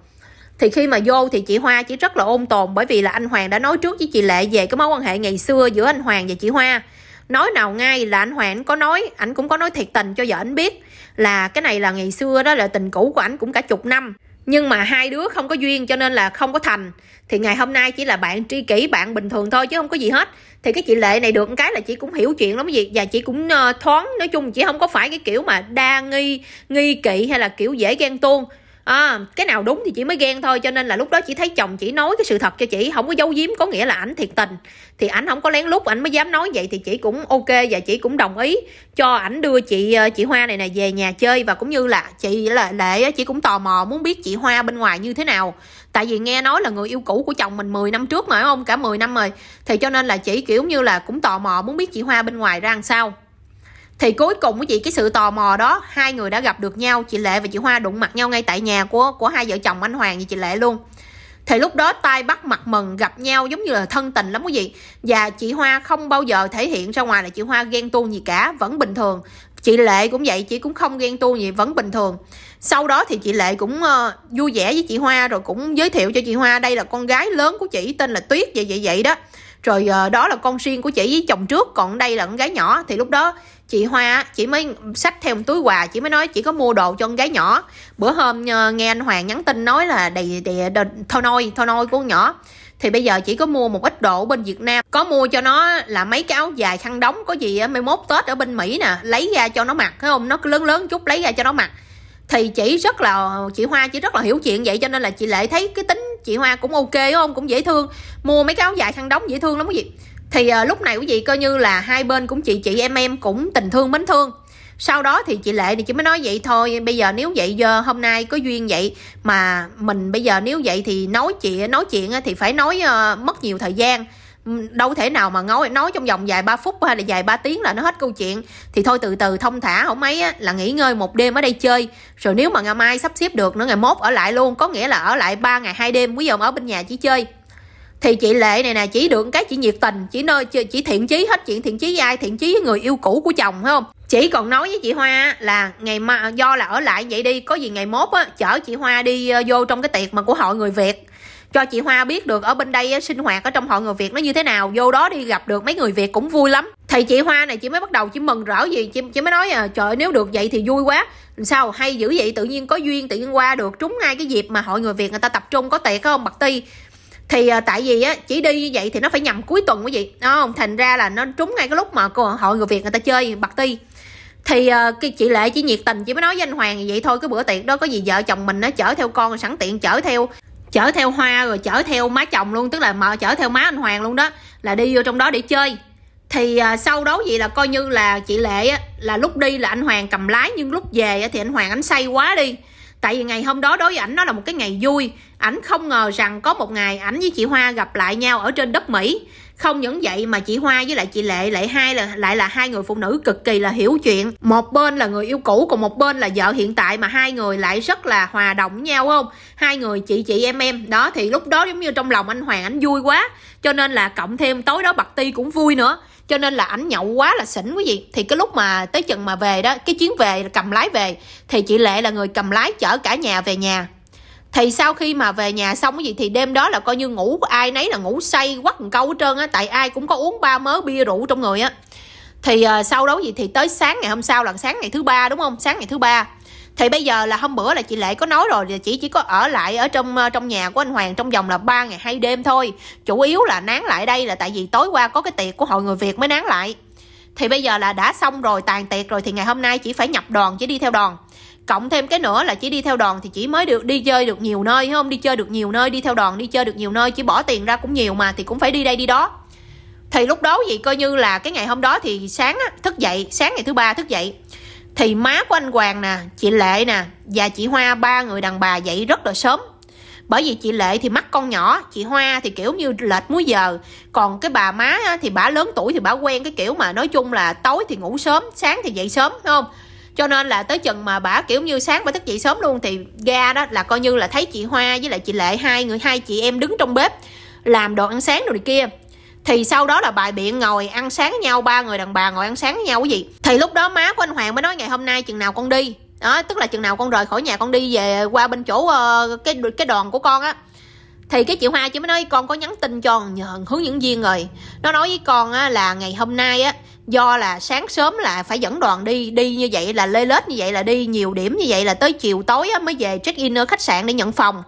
thì khi mà vô thì chị Hoa chỉ rất là ôn tồn bởi vì là anh Hoàng đã nói trước với chị Lệ về cái mối quan hệ ngày xưa giữa anh Hoàng và chị Hoa. Nói nào ngay là anh Hoàng có nói, ảnh cũng có nói thiệt tình cho vợ anh biết là cái này là ngày xưa đó là tình cũ của ảnh cũng cả chục năm. Nhưng mà hai đứa không có duyên cho nên là không có thành. Thì ngày hôm nay chỉ là bạn tri kỷ, bạn bình thường thôi chứ không có gì hết. Thì cái chị lệ này được cái là chị cũng hiểu chuyện lắm gì và chị cũng ờ, thoáng, nói chung chị không có phải cái kiểu mà đa nghi nghi kỵ hay là kiểu dễ ghen tuông à, cái nào đúng thì chị mới ghen thôi cho nên là lúc đó chị thấy chồng chỉ nói cái sự thật cho chị không có giấu giếm có nghĩa là ảnh thiệt tình. Thì ảnh không có lén lút ảnh mới dám nói vậy thì chị cũng ok và chị cũng đồng ý cho ảnh đưa chị ờ, chị hoa này nè về nhà chơi và cũng như là chị là lệ chị cũng tò mò muốn biết chị hoa bên ngoài như thế nào. Tại vì nghe nói là người yêu cũ của chồng mình 10 năm trước mà phải không? Cả 10 năm rồi. Thì cho nên là chị kiểu như là cũng tò mò muốn biết chị hoa bên ngoài ra làm sao thì cuối cùng quý chị cái sự tò mò đó hai người đã gặp được nhau chị lệ và chị hoa đụng mặt nhau ngay tại nhà của của hai vợ chồng anh hoàng và chị lệ luôn. Thì lúc đó tay bắt mặt mừng gặp nhau giống như là thân tình lắm quý vị. Và chị hoa không bao giờ thể hiện ra ngoài là chị hoa ghen tuông gì cả vẫn bình thường. Chị lệ cũng vậy chị cũng không ghen tuông gì vẫn bình thường. Sau đó thì chị lệ cũng uh, vui vẻ với chị hoa rồi cũng giới thiệu cho chị hoa đây là con gái lớn của chị tên là tuyết vậy vậy vậy đó. Rồi uh, đó là con riêng của chị với chồng trước còn đây là con gái nhỏ. Thì lúc đó chị Hoa chị mới xách theo một túi quà chị mới nói chị có mua đồ cho con gái nhỏ. Bữa hôm ờ, nghe anh Hoàng nhắn tin nói là đầy, đầy, đầy thôi nôi thôi nôi của con nhỏ. Thì bây giờ chỉ có mua một ít đồ ở bên Việt Nam. Có mua cho nó là mấy cái áo dài khăn đóng có gì á mai mốt Tết ở bên Mỹ nè lấy ra cho nó mặc thấy không? Nó lớn lớn chút lấy ra cho nó mặc. Thì chị rất là chị Hoa chỉ rất là hiểu chuyện vậy cho nên là chị Lệ thấy cái tính chị Hoa cũng ok không? Cũng dễ thương. Mua mấy cái áo dài khăn đóng dễ thương lắm cái gì thì uh, lúc này quý vị coi như là hai bên cũng chị chị em em cũng tình thương mến thương. Sau đó thì chị lệ thì chị mới nói vậy thôi bây giờ nếu vậy giờ hôm nay có duyên vậy mà mình bây giờ nếu vậy thì nói chị nói chuyện thì phải nói uh, mất nhiều thời gian. Đâu thể nào mà nói nói trong vòng vài ba phút hay là vài ba tiếng là nó hết câu chuyện. Thì thôi từ từ thông thả không mấy á, là nghỉ ngơi một đêm ở đây chơi. Rồi nếu mà ngày mai sắp xếp được nữa ngày mốt ở lại luôn có nghĩa là ở lại ba ngày hai đêm quý giờ ở bên nhà chỉ chơi thì chị lệ này nè chỉ được cái chỉ nhiệt tình chỉ nơi chỉ thiện chí hết chuyện thiện chí với ai thiện chí với người yêu cũ của chồng phải không? Chỉ còn nói với chị hoa là ngày mà do là ở lại vậy đi có gì ngày mốt á chở chị hoa đi ờ, vô trong cái tiệc mà của hội người việt. Cho chị Hoa biết được ở bên đây á, sinh hoạt ở trong hội người Việt nó như thế nào vô đó đi gặp được mấy người Việt cũng vui lắm. Thì chị Hoa này chị mới bắt đầu chị mừng rỡ gì chị, chị mới nói à, trời nếu được vậy thì vui quá. Sao hay dữ vậy tự nhiên có duyên tự nhiên qua được trúng ngay cái dịp mà hội người Việt người ta tập trung có tiệc không bạc ti? Thì à, tại vì á chỉ đi như vậy thì nó phải nhằm cuối tuần quý vị đúng không? Thành ra là nó trúng ngay cái lúc mà cô hội người việt người ta chơi bạc ti. Thì uh, cái chị lệ chỉ nhiệt tình chỉ mới nói với anh hoàng vậy thôi cái bữa tiệc đó có gì vợ chồng mình nó chở theo con sẵn tiện chở theo chở theo hoa rồi chở theo má chồng luôn tức là mà chở theo má anh hoàng luôn đó là đi vô trong đó để chơi. Thì uh, sau đó vậy là coi như là chị lệ á, là lúc đi là anh hoàng cầm lái nhưng lúc về á, thì anh hoàng anh say quá đi tại vì ngày hôm đó đối với ảnh, nó là một cái ngày vui. Ảnh không ngờ rằng có một ngày ảnh với chị hoa gặp lại nhau ở trên đất mỹ. Không những vậy mà chị hoa với lại chị lệ lại hai là, lại là hai người phụ nữ cực kỳ là hiểu chuyện. Một bên là người yêu cũ, còn một bên là vợ hiện tại mà hai người lại rất là hòa đồng với nhau, không? Hai người chị chị, em em. Đó, thì lúc đó giống như trong lòng anh hoàng, anh vui quá. Cho nên là cộng thêm tối đó bạc ti cũng vui nữa cho nên là ảnh nhậu quá là xỉn quý vị. Thì cái lúc mà tới chừng mà về đó cái chuyến về cầm lái về thì chị lệ là người cầm lái chở cả nhà về nhà. Thì sau khi mà về nhà xong cái gì thì đêm đó là coi như ngủ ai nấy là ngủ say quắt một câu hết trơn á tại ai cũng có uống ba mớ bia rượu trong người á. Thì uh, sau đó gì thì tới sáng ngày hôm sau là sáng ngày thứ ba đúng không? Sáng ngày thứ ba thì bây giờ là hôm bữa là chị lệ có nói rồi là chị chỉ có ở lại ở trong ờ, trong nhà của anh hoàng trong vòng là ba ngày hai đêm thôi. Chủ yếu là nán lại đây là tại vì tối qua có cái tiệc của hội người việt mới nán lại. Thì bây giờ là đã xong rồi tàn tiệc rồi thì ngày hôm nay chỉ phải nhập đoàn chỉ đi theo đoàn. Cộng thêm cái nữa là chỉ đi theo đoàn thì chỉ mới được đi chơi được nhiều nơi không? Đi chơi được nhiều nơi đi theo đoàn đi chơi được nhiều nơi chỉ bỏ tiền ra cũng nhiều mà thì cũng phải đi đây đi đó. Thì lúc đó gì coi như là cái ngày hôm đó thì sáng á, thức dậy sáng ngày thứ ba thức dậy thì má của anh Hoàng nè, chị Lệ nè và chị Hoa, ba người đàn bà dậy rất là sớm. Bởi vì chị Lệ thì mắc con nhỏ, chị Hoa thì kiểu như lệch múi giờ. Còn cái bà má thì bà lớn tuổi thì bà quen cái kiểu mà nói chung là tối thì ngủ sớm, sáng thì dậy sớm đúng không? Cho nên là tới chừng mà bà kiểu như sáng bà thức dậy sớm luôn thì ga đó là coi như là thấy chị Hoa với lại chị Lệ, hai người, hai chị em đứng trong bếp, làm đồ ăn sáng rồi kia thì sau đó là bài biện ngồi ăn sáng với nhau ba người đàn bà ngồi ăn sáng với nhau cái gì? Thì lúc đó má của anh hoàng mới nói ngày hôm nay chừng nào con đi. Đó tức là chừng nào con rời khỏi nhà con đi về qua bên chỗ uh, cái cái đoàn của con á. Thì cái chị hoa chỉ mới nói con có nhắn tin cho nhờ hướng dẫn viên rồi. Nó nói với con á là ngày hôm nay á do là sáng sớm là phải dẫn đoàn đi đi như vậy là lê lết như vậy là đi nhiều điểm như vậy là tới chiều tối á, mới về check in ở khách sạn để nhận phòng.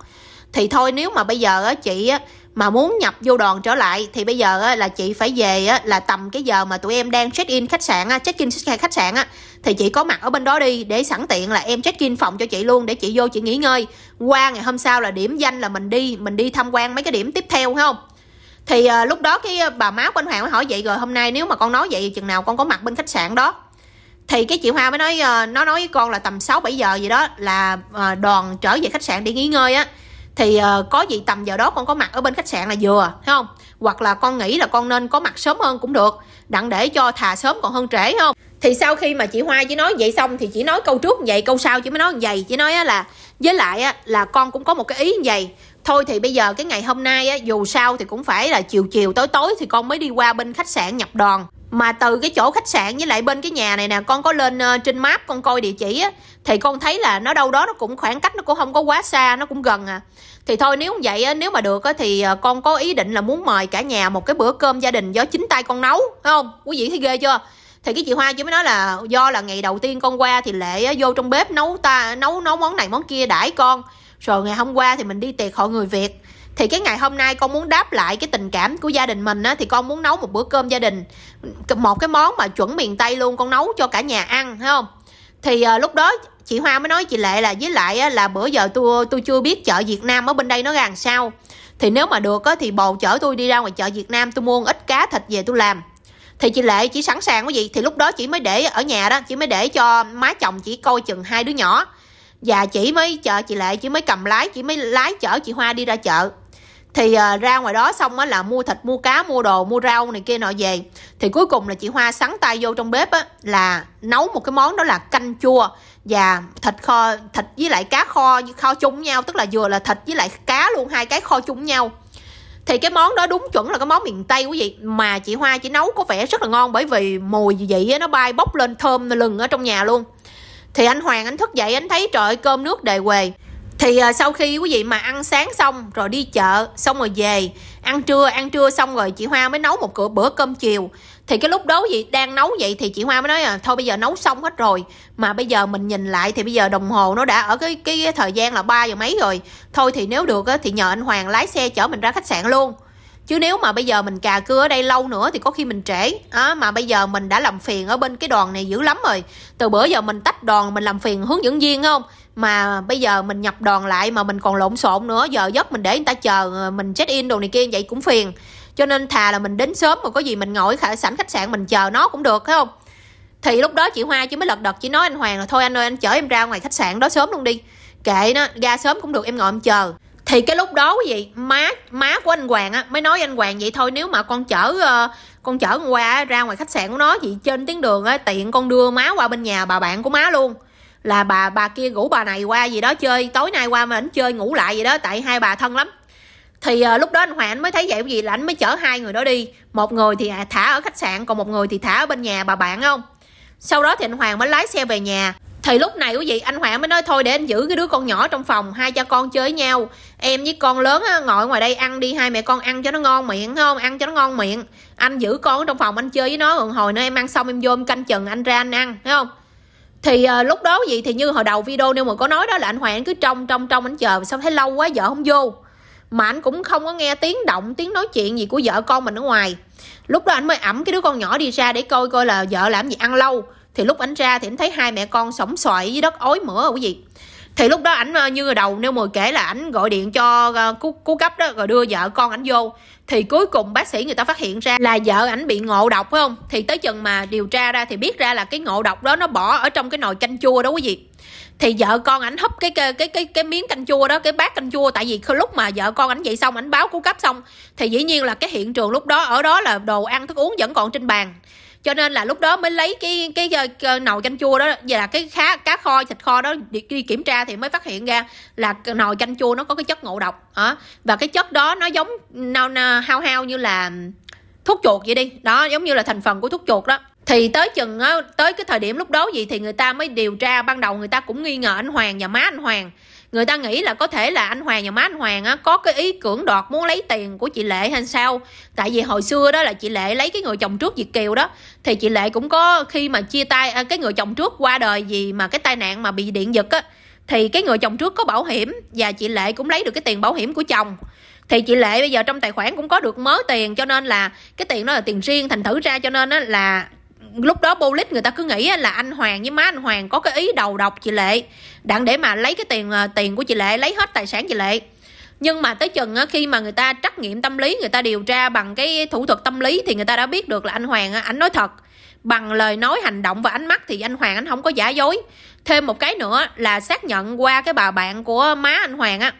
Thì thôi nếu mà bây giờ á, chị á, mà muốn nhập vô đoàn trở lại thì bây giờ á, là chị phải về á, là tầm cái giờ mà tụi em đang check in khách sạn á, check in khách sạn á thì chị có mặt ở bên đó đi để sẵn tiện là em check in phòng cho chị luôn để chị vô chị nghỉ ngơi. Qua ngày hôm sau là điểm danh là mình đi mình đi tham quan mấy cái điểm tiếp theo phải không? Thì uh, lúc đó cái ờ, bà má của anh Hoàng mới hỏi vậy rồi hôm nay nếu mà con nói vậy chừng nào con có mặt bên khách sạn đó? Thì cái chị Hoa mới nói uh, nó nói với con là tầm 6 7 giờ gì đó là uh, đoàn trở về khách sạn để nghỉ ngơi á thì uh, có gì tầm giờ đó con có mặt ở bên khách sạn là vừa thấy không? Hoặc là con nghĩ là con nên có mặt sớm hơn cũng được. Đặng để cho thà sớm còn hơn trễ không? Thì sau khi mà chị Hoa chỉ nói vậy xong thì chỉ nói câu trước vậy câu sau chị mới nói như vậy. Chị nói là với lại á, là con cũng có một cái ý như vậy. Thôi thì bây giờ cái ngày hôm nay á, dù sao thì cũng phải là chiều chiều tối tối thì con mới đi qua bên khách sạn nhập đoàn mà từ cái chỗ khách sạn với lại bên cái nhà này nè con có lên ờ, trên map con coi địa chỉ á thì con thấy là nó đâu đó nó cũng khoảng cách nó cũng không có quá xa nó cũng gần à. Thì thôi nếu vậy á nếu mà được á thì ờ, con có ý định là muốn mời cả nhà một cái bữa cơm gia đình do chính tay con nấu phải không? Quý vị thấy ghê chưa? Thì cái chị hoa chỉ mới nói là do là ngày đầu tiên con qua thì lệ á, vô trong bếp nấu ta nấu nấu món này món kia đãi con. Rồi ngày hôm qua thì mình đi tiệc hội người việt thì cái ngày hôm nay con muốn đáp lại cái tình cảm của gia đình mình á thì con muốn nấu một bữa cơm gia đình. Một cái món mà chuẩn miền tây luôn con nấu cho cả nhà ăn thấy không? Thì à, lúc đó chị hoa mới nói chị lệ là với lại á, là bữa giờ tôi tôi chưa biết chợ việt nam ở bên đây nó ra làm sao. Thì nếu mà được á, thì bầu chở tôi đi ra ngoài chợ việt nam tôi mua ít cá thịt về tôi làm. Thì chị lệ chỉ sẵn sàng cái gì thì lúc đó chị mới để ở nhà đó chị mới để cho má chồng chỉ coi chừng hai đứa nhỏ. Và chị mới chờ chị lệ chị mới cầm lái chị mới lái chở chị hoa đi ra chợ thì uh, ra ngoài đó xong á là mua thịt mua cá mua đồ mua rau này kia nọ về. Thì cuối cùng là chị hoa sắn tay vô trong bếp á là nấu một cái món đó là canh chua và thịt kho thịt với lại cá kho kho chung nhau tức là vừa là thịt với lại cá luôn hai cái kho chung nhau. Thì cái món đó đúng chuẩn là cái món miền tây quý vị mà chị hoa chỉ nấu có vẻ rất là ngon bởi vì mùi vị nó bay bốc lên thơm lừng ở trong nhà luôn. Thì anh hoàng anh thức dậy anh thấy trời cơm nước đề quề thì uh, sau khi quý vị mà ăn sáng xong rồi đi chợ xong rồi về ăn trưa ăn trưa xong rồi chị hoa mới nấu một cửa bữa cơm chiều. Thì cái lúc đó quý vị đang nấu vậy thì chị hoa mới nói là thôi bây giờ nấu xong hết rồi mà bây giờ mình nhìn lại thì bây giờ đồng hồ nó đã ở cái cái thời gian là ba giờ mấy rồi. Thôi thì nếu được á, thì nhờ anh hoàng lái xe chở mình ra khách sạn luôn. Chứ nếu mà bây giờ mình cà cưa ở đây lâu nữa thì có khi mình trễ. Á mà bây giờ mình đã làm phiền ở bên cái đoàn này dữ lắm rồi. Từ bữa giờ mình tách đoàn mình làm phiền hướng dẫn viên không? Mà bây giờ mình nhập đoàn lại mà mình còn lộn xộn nữa giờ giấc mình để người ta chờ mình check in đồ này kia vậy cũng phiền. Cho nên thà là mình đến sớm mà có gì mình ngồi khả sảnh khách sạn mình chờ nó cũng được phải không? Thì lúc đó chị hoa chỉ mới lật đật chỉ nói anh hoàng là thôi anh ơi anh chở em ra ngoài khách sạn đó sớm luôn đi. Kệ nó ra sớm cũng được em ngồi em chờ. Thì cái lúc đó quý vị má má của anh hoàng á mới nói anh hoàng vậy thôi nếu mà con chở uh, con chở con qua ra ngoài khách sạn của nó chị trên tiếng đường á tiện con đưa má qua bên nhà bà bạn của má luôn là bà bà kia ngủ bà này qua gì đó chơi tối nay qua mà ảnh chơi ngủ lại gì đó tại hai bà thân lắm. Thì à, lúc đó anh Hoàng anh mới thấy vậy gì là anh mới chở hai người đó đi. Một người thì à, thả ở khách sạn còn một người thì thả ở bên nhà bà bạn không? Sau đó thì anh Hoàng mới lái xe về nhà. Thì lúc này quý vị anh Hoàng mới nói thôi để anh giữ cái đứa con nhỏ trong phòng hai cha con chơi với nhau. Em với con lớn á, ngồi ngoài đây ăn đi hai mẹ con ăn cho nó ngon miệng không? Ăn cho nó ngon miệng. Anh giữ con ở trong phòng anh chơi với nó còn hồi nữa em ăn xong em vô em canh chừng anh ra anh ăn thấy không? Thì uh, lúc đó gì thì như hồi đầu video nếu mà có nói đó là anh Hoàng cứ trong trong trong anh chờ xong thấy lâu quá vợ không vô. Mà anh cũng không có nghe tiếng động tiếng nói chuyện gì của vợ con mình ở ngoài. Lúc đó anh mới ẩm cái đứa con nhỏ đi ra để coi coi là vợ làm gì ăn lâu. Thì lúc anh ra thì anh thấy hai mẹ con sổng xoài dưới đất ối mửa quý vị thì lúc đó ảnh ờ, như đầu nếu mười kể là ảnh gọi điện cho ờ, cứu, cứu cấp đó rồi đưa vợ con ảnh vô. Thì cuối cùng bác sĩ người ta phát hiện ra là vợ ảnh bị ngộ độc phải không? Thì tới chừng mà điều tra ra thì biết ra là cái ngộ độc đó nó bỏ ở trong cái nồi canh chua đó quý vị. Thì vợ con ảnh húp cái cái cái cái cái miếng canh chua đó cái bát canh chua tại vì lúc mà vợ con ảnh dậy xong ảnh báo cứu cấp xong thì dĩ nhiên là cái hiện trường lúc đó ở đó là đồ ăn thức uống vẫn còn trên bàn cho nên là lúc đó mới lấy cái cái, cái, cái nồi canh chua đó và cái khá cá kho thịt kho đó đi, đi kiểm tra thì mới phát hiện ra là nồi canh chua nó có cái chất ngộ độc à, và cái chất đó nó giống nào hao hao như là thuốc chuột vậy đi. Đó giống như là thành phần của thuốc chuột đó. Thì tới chừng á tới cái thời điểm lúc đó gì thì người ta mới điều tra ban đầu người ta cũng nghi ngờ anh Hoàng và má anh Hoàng người ta nghĩ là có thể là anh Hoàng và má anh Hoàng á, có cái ý cưỡng đoạt muốn lấy tiền của chị Lệ hay sao? Tại vì hồi xưa đó là chị Lệ lấy cái người chồng trước Việt Kiều đó. Thì chị Lệ cũng có khi mà chia tay à, cái người chồng trước qua đời gì mà cái tai nạn mà bị điện giật á. Thì cái người chồng trước có bảo hiểm và chị Lệ cũng lấy được cái tiền bảo hiểm của chồng. Thì chị Lệ bây giờ trong tài khoản cũng có được mớ tiền, cho nên là cái tiền đó là tiền riêng, thành thử ra cho nên là lúc đó Bolit người ta cứ nghĩ là anh Hoàng với má anh Hoàng có cái ý đầu độc chị Lệ. Đặng để mà lấy cái tiền ờ, tiền của chị Lệ, lấy hết tài sản chị Lệ. Nhưng mà tới chừng khi mà người ta trắc nghiệm tâm lý, người ta điều tra bằng cái thủ thuật tâm lý thì người ta đã biết được là anh Hoàng anh nói thật. Bằng lời nói, hành động và ánh mắt thì anh Hoàng, anh không có giả dối. Thêm một cái nữa là xác nhận qua cái bà bạn của má anh Hoàng á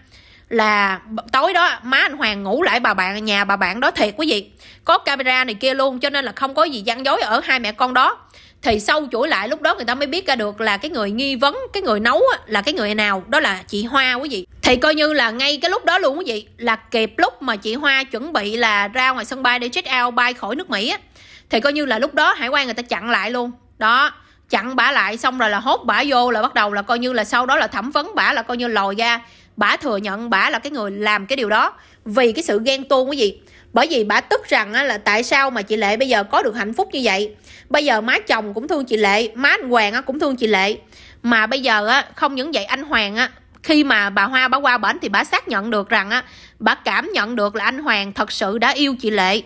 là tối đó má anh Hoàng ngủ lại, bà bạn, nhà bà bạn đó thiệt quý vị. Có camera này kia luôn, cho nên là không có gì gian dối ở hai mẹ con đó. Thì sau chuỗi lại, lúc đó người ta mới biết ra được là cái người nghi vấn, cái người nấu là cái người nào. Đó là chị Hoa quý vị. Thì coi như là ngay cái lúc đó luôn quý vị, là kịp lúc mà chị Hoa chuẩn bị là ra ngoài sân bay để check out, bay khỏi nước Mỹ á. Thì coi như là lúc đó hải quan người ta chặn lại luôn. Đó, chặn bả lại, xong rồi là hốt bả vô là bắt đầu là coi như là sau đó là thẩm vấn, bả là coi như lòi ra bả thừa nhận bả là cái người làm cái điều đó. Vì cái sự ghen tuông quý gì bởi vì bả tức rằng là tại sao mà chị lệ bây giờ có được hạnh phúc như vậy? Bây giờ má chồng cũng thương chị lệ má anh hoàng cũng thương chị lệ. Mà bây giờ á, không những vậy anh hoàng á khi mà bà hoa bà qua bển thì bà xác nhận được rằng á bà cảm nhận được là anh hoàng thật sự đã yêu chị lệ.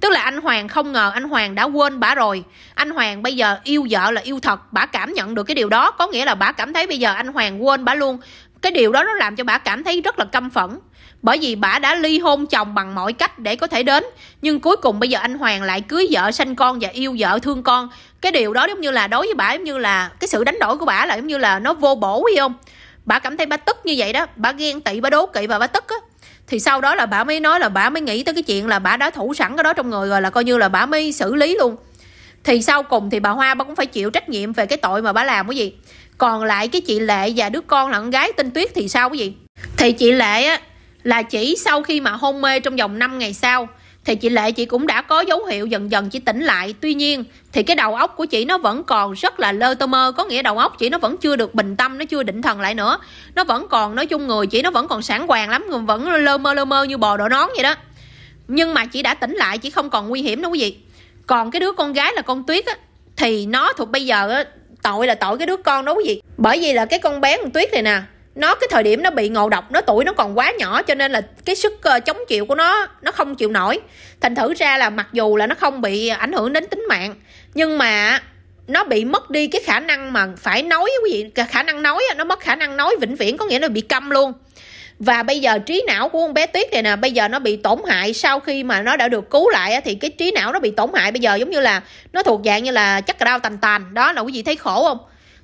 Tức là anh hoàng không ngờ anh hoàng đã quên bà rồi. Anh hoàng bây giờ yêu vợ là yêu thật bà cảm nhận được cái điều đó. Có nghĩa là bà cảm thấy bây giờ anh hoàng quên bà luôn cái điều đó nó làm cho bà cảm thấy rất là căm phẫn. Bởi vì bà đã ly hôn chồng bằng mọi cách để có thể đến. Nhưng cuối cùng bây giờ anh hoàng lại cưới vợ sanh con và yêu vợ thương con. Cái điều đó giống như là đối với bà, giống như là cái sự đánh đổi của bà là giống như là nó vô bổ, phải không? Bà cảm thấy bà tức như vậy đó. Bà ghen tị, bà đố kỵ và bà tức á. Thì sau đó là bà mới nói là bà mới nghĩ tới cái chuyện là bà đã thủ sẵn cái đó trong người rồi, là coi như là bà mới xử lý luôn. Thì sau cùng thì bà hoa bà cũng phải chịu trách nhiệm về cái tội mà bà làm cái gì còn lại cái chị lệ và đứa con là con gái tên tuyết thì sao cái gì thì chị lệ á, là chỉ sau khi mà hôn mê trong vòng 5 ngày sau, thì chị Lệ chị cũng đã có dấu hiệu dần dần chị tỉnh lại. Tuy nhiên, thì cái đầu óc của chị nó vẫn còn rất là lơ tơ mơ. Có nghĩa đầu óc chị nó vẫn chưa được bình tâm, nó chưa định thần lại nữa. Nó vẫn còn, nói chung người chị nó vẫn còn sáng hoàng lắm, vẫn lơ mơ lơ mơ như bò đổ nón vậy đó. Nhưng mà chị đã tỉnh lại, chị không còn nguy hiểm đâu quý vị. Còn cái đứa con gái là con tuyết á, thì nó thuộc bây giờ á tội là tội cái đứa con đó quý vị. Bởi vì là cái con bé con tuyết này nè, nó cái thời điểm nó bị ngộ độc, nó tuổi nó còn quá nhỏ cho nên là cái sức ờ, chống chịu của nó nó không chịu nổi. Thành thử ra là mặc dù là nó không bị ảnh hưởng đến tính mạng, nhưng mà nó bị mất đi cái khả năng mà phải nói quý vị khả năng nói nó mất khả năng nói vĩnh viễn, có nghĩa là bị câm luôn và bây giờ trí não của con bé tuyết này nè, bây giờ nó bị tổn hại. Sau khi mà nó đã được cứu lại thì cái trí não nó bị tổn hại. Bây giờ giống như là nó thuộc dạng như là chắc đau tành tàn đó là quý vị thấy khổ không?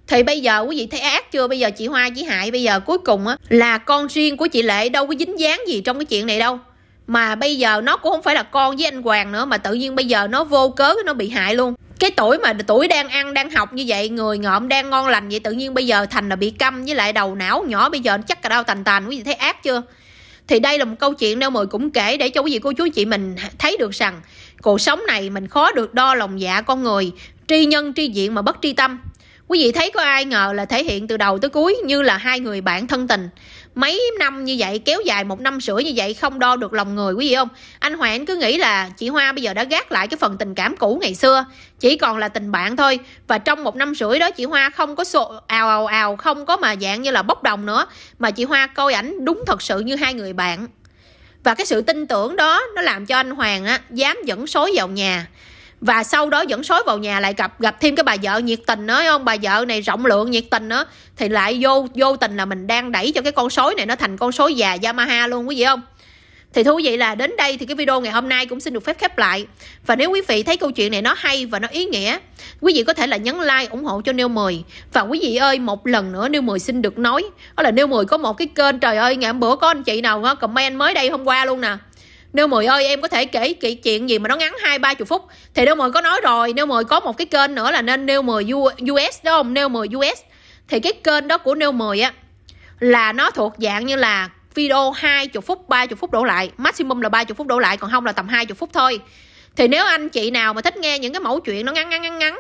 Thì bây giờ quý vị thấy ác chưa? Bây giờ chị hoa chỉ hại, bây giờ cuối cùng á, là con riêng của chị lệ đâu có dính dáng gì trong cái chuyện này đâu mà bây giờ nó cũng không phải là con với anh hoàng nữa, mà tự nhiên bây giờ nó vô cớ nó bị hại luôn. Cái tuổi mà tuổi đang ăn, đang học như vậy, người ngợm, đang ngon lành vậy, tự nhiên bây giờ thành là bị câm với lại đầu não nhỏ, bây giờ chắc cả đau tành tàn quý vị thấy ác chưa? Thì đây là một câu chuyện đeo mời cũng kể để cho quý vị cô chú chị mình thấy được rằng cuộc sống này mình khó được đo lòng dạ con người, tri nhân, tri diện mà bất tri tâm. Quý vị thấy có ai ngờ là thể hiện từ đầu tới cuối như là hai người bạn thân tình? Mấy năm như vậy, kéo dài một năm rưỡi như vậy không đo được lòng người quý vị không? Anh hoàng cứ nghĩ là chị hoa bây giờ đã gác lại cái phần tình cảm cũ ngày xưa, chỉ còn là tình bạn thôi. Và trong một năm rưỡi đó, chị hoa không có sổ ào ào ào, không có mà dạng như là bốc đồng nữa. Mà chị hoa coi ảnh đúng thật sự như hai người bạn. Và cái sự tin tưởng đó, nó làm cho anh hoàng á, dám dẫn sói vào nhà và sau đó dẫn sói vào nhà lại gặp gặp thêm cái bà vợ nhiệt tình nữa không? Bà vợ này rộng lượng, nhiệt tình nữa. Thì lại vô vô tình là mình đang đẩy cho cái con sói này nó thành con sói già Yamaha luôn, quý vị không? Thì thú vị là đến đây thì cái video ngày hôm nay cũng xin được phép khép lại. Và nếu quý vị thấy câu chuyện này nó hay và nó ý nghĩa, quý vị có thể là nhấn like, ủng hộ cho Nêu 10 và quý vị ơi, một lần nữa Nêu 10 xin được nói. Đó là Nêu 10 có một cái kênh, trời ơi, ngày hôm bữa có anh chị nào comment mới đây hôm qua luôn nè nếu mười ơi, em có thể kể kỹ chuyện gì mà nó ngắn hai, ba chục phút. Thì nếu mười có nói rồi, nếu mười có một cái kênh nữa là nên nêu mười US đó không? Nêu mười US thì cái kênh đó của nêu mười á, là nó thuộc dạng như là video hai chục phút, ba chục phút đổ lại. Maximum là ba chục phút đổ lại, còn không là tầm hai chục phút thôi. Thì nếu anh chị nào mà thích nghe những cái mẫu chuyện nó ngắn ngắn ngắn ngắn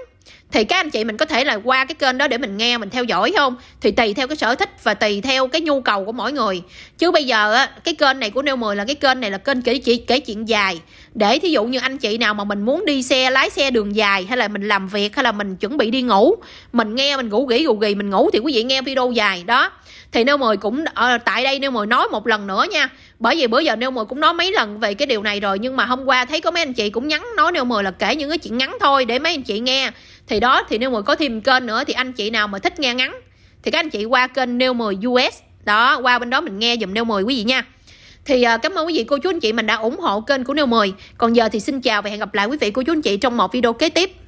thì các anh chị mình có thể là qua cái kênh đó để mình nghe, mình theo dõi, không? Thì tùy theo cái sở thích và tùy theo cái nhu cầu của mỗi người. Chứ bây giờ á, cái kênh này của nêu 10 là cái kênh này là kênh kể chị kể chuyện dài. Để thí dụ như anh chị nào mà mình muốn đi xe, lái xe đường dài, hay là mình làm việc, hay là mình chuẩn bị đi ngủ, mình nghe, mình ngủ gỉ gù gì, mình ngủ thì quý vị nghe video dài. Đó thì nêu mười cũng ở tại đây nêu mười nói một lần nữa nha. Bởi vì bữa giờ nêu mười cũng nói mấy lần về cái điều này rồi nhưng mà hôm qua thấy có mấy anh chị cũng nhắn nói nêu mười là kể những cái chuyện ngắn thôi để mấy anh chị nghe. Thì đó thì nêu mười có thêm kênh nữa thì anh chị nào mà thích nghe ngắn thì các anh chị qua kênh nêu mười US đó qua bên đó mình nghe dùm nêu mười quý vị nha. Thì uh, cảm ơn quý vị cô chú anh chị mình đã ủng hộ kênh của Nêu 10 còn giờ thì xin chào và hẹn gặp lại quý vị cô chú anh chị trong một video kế tiếp.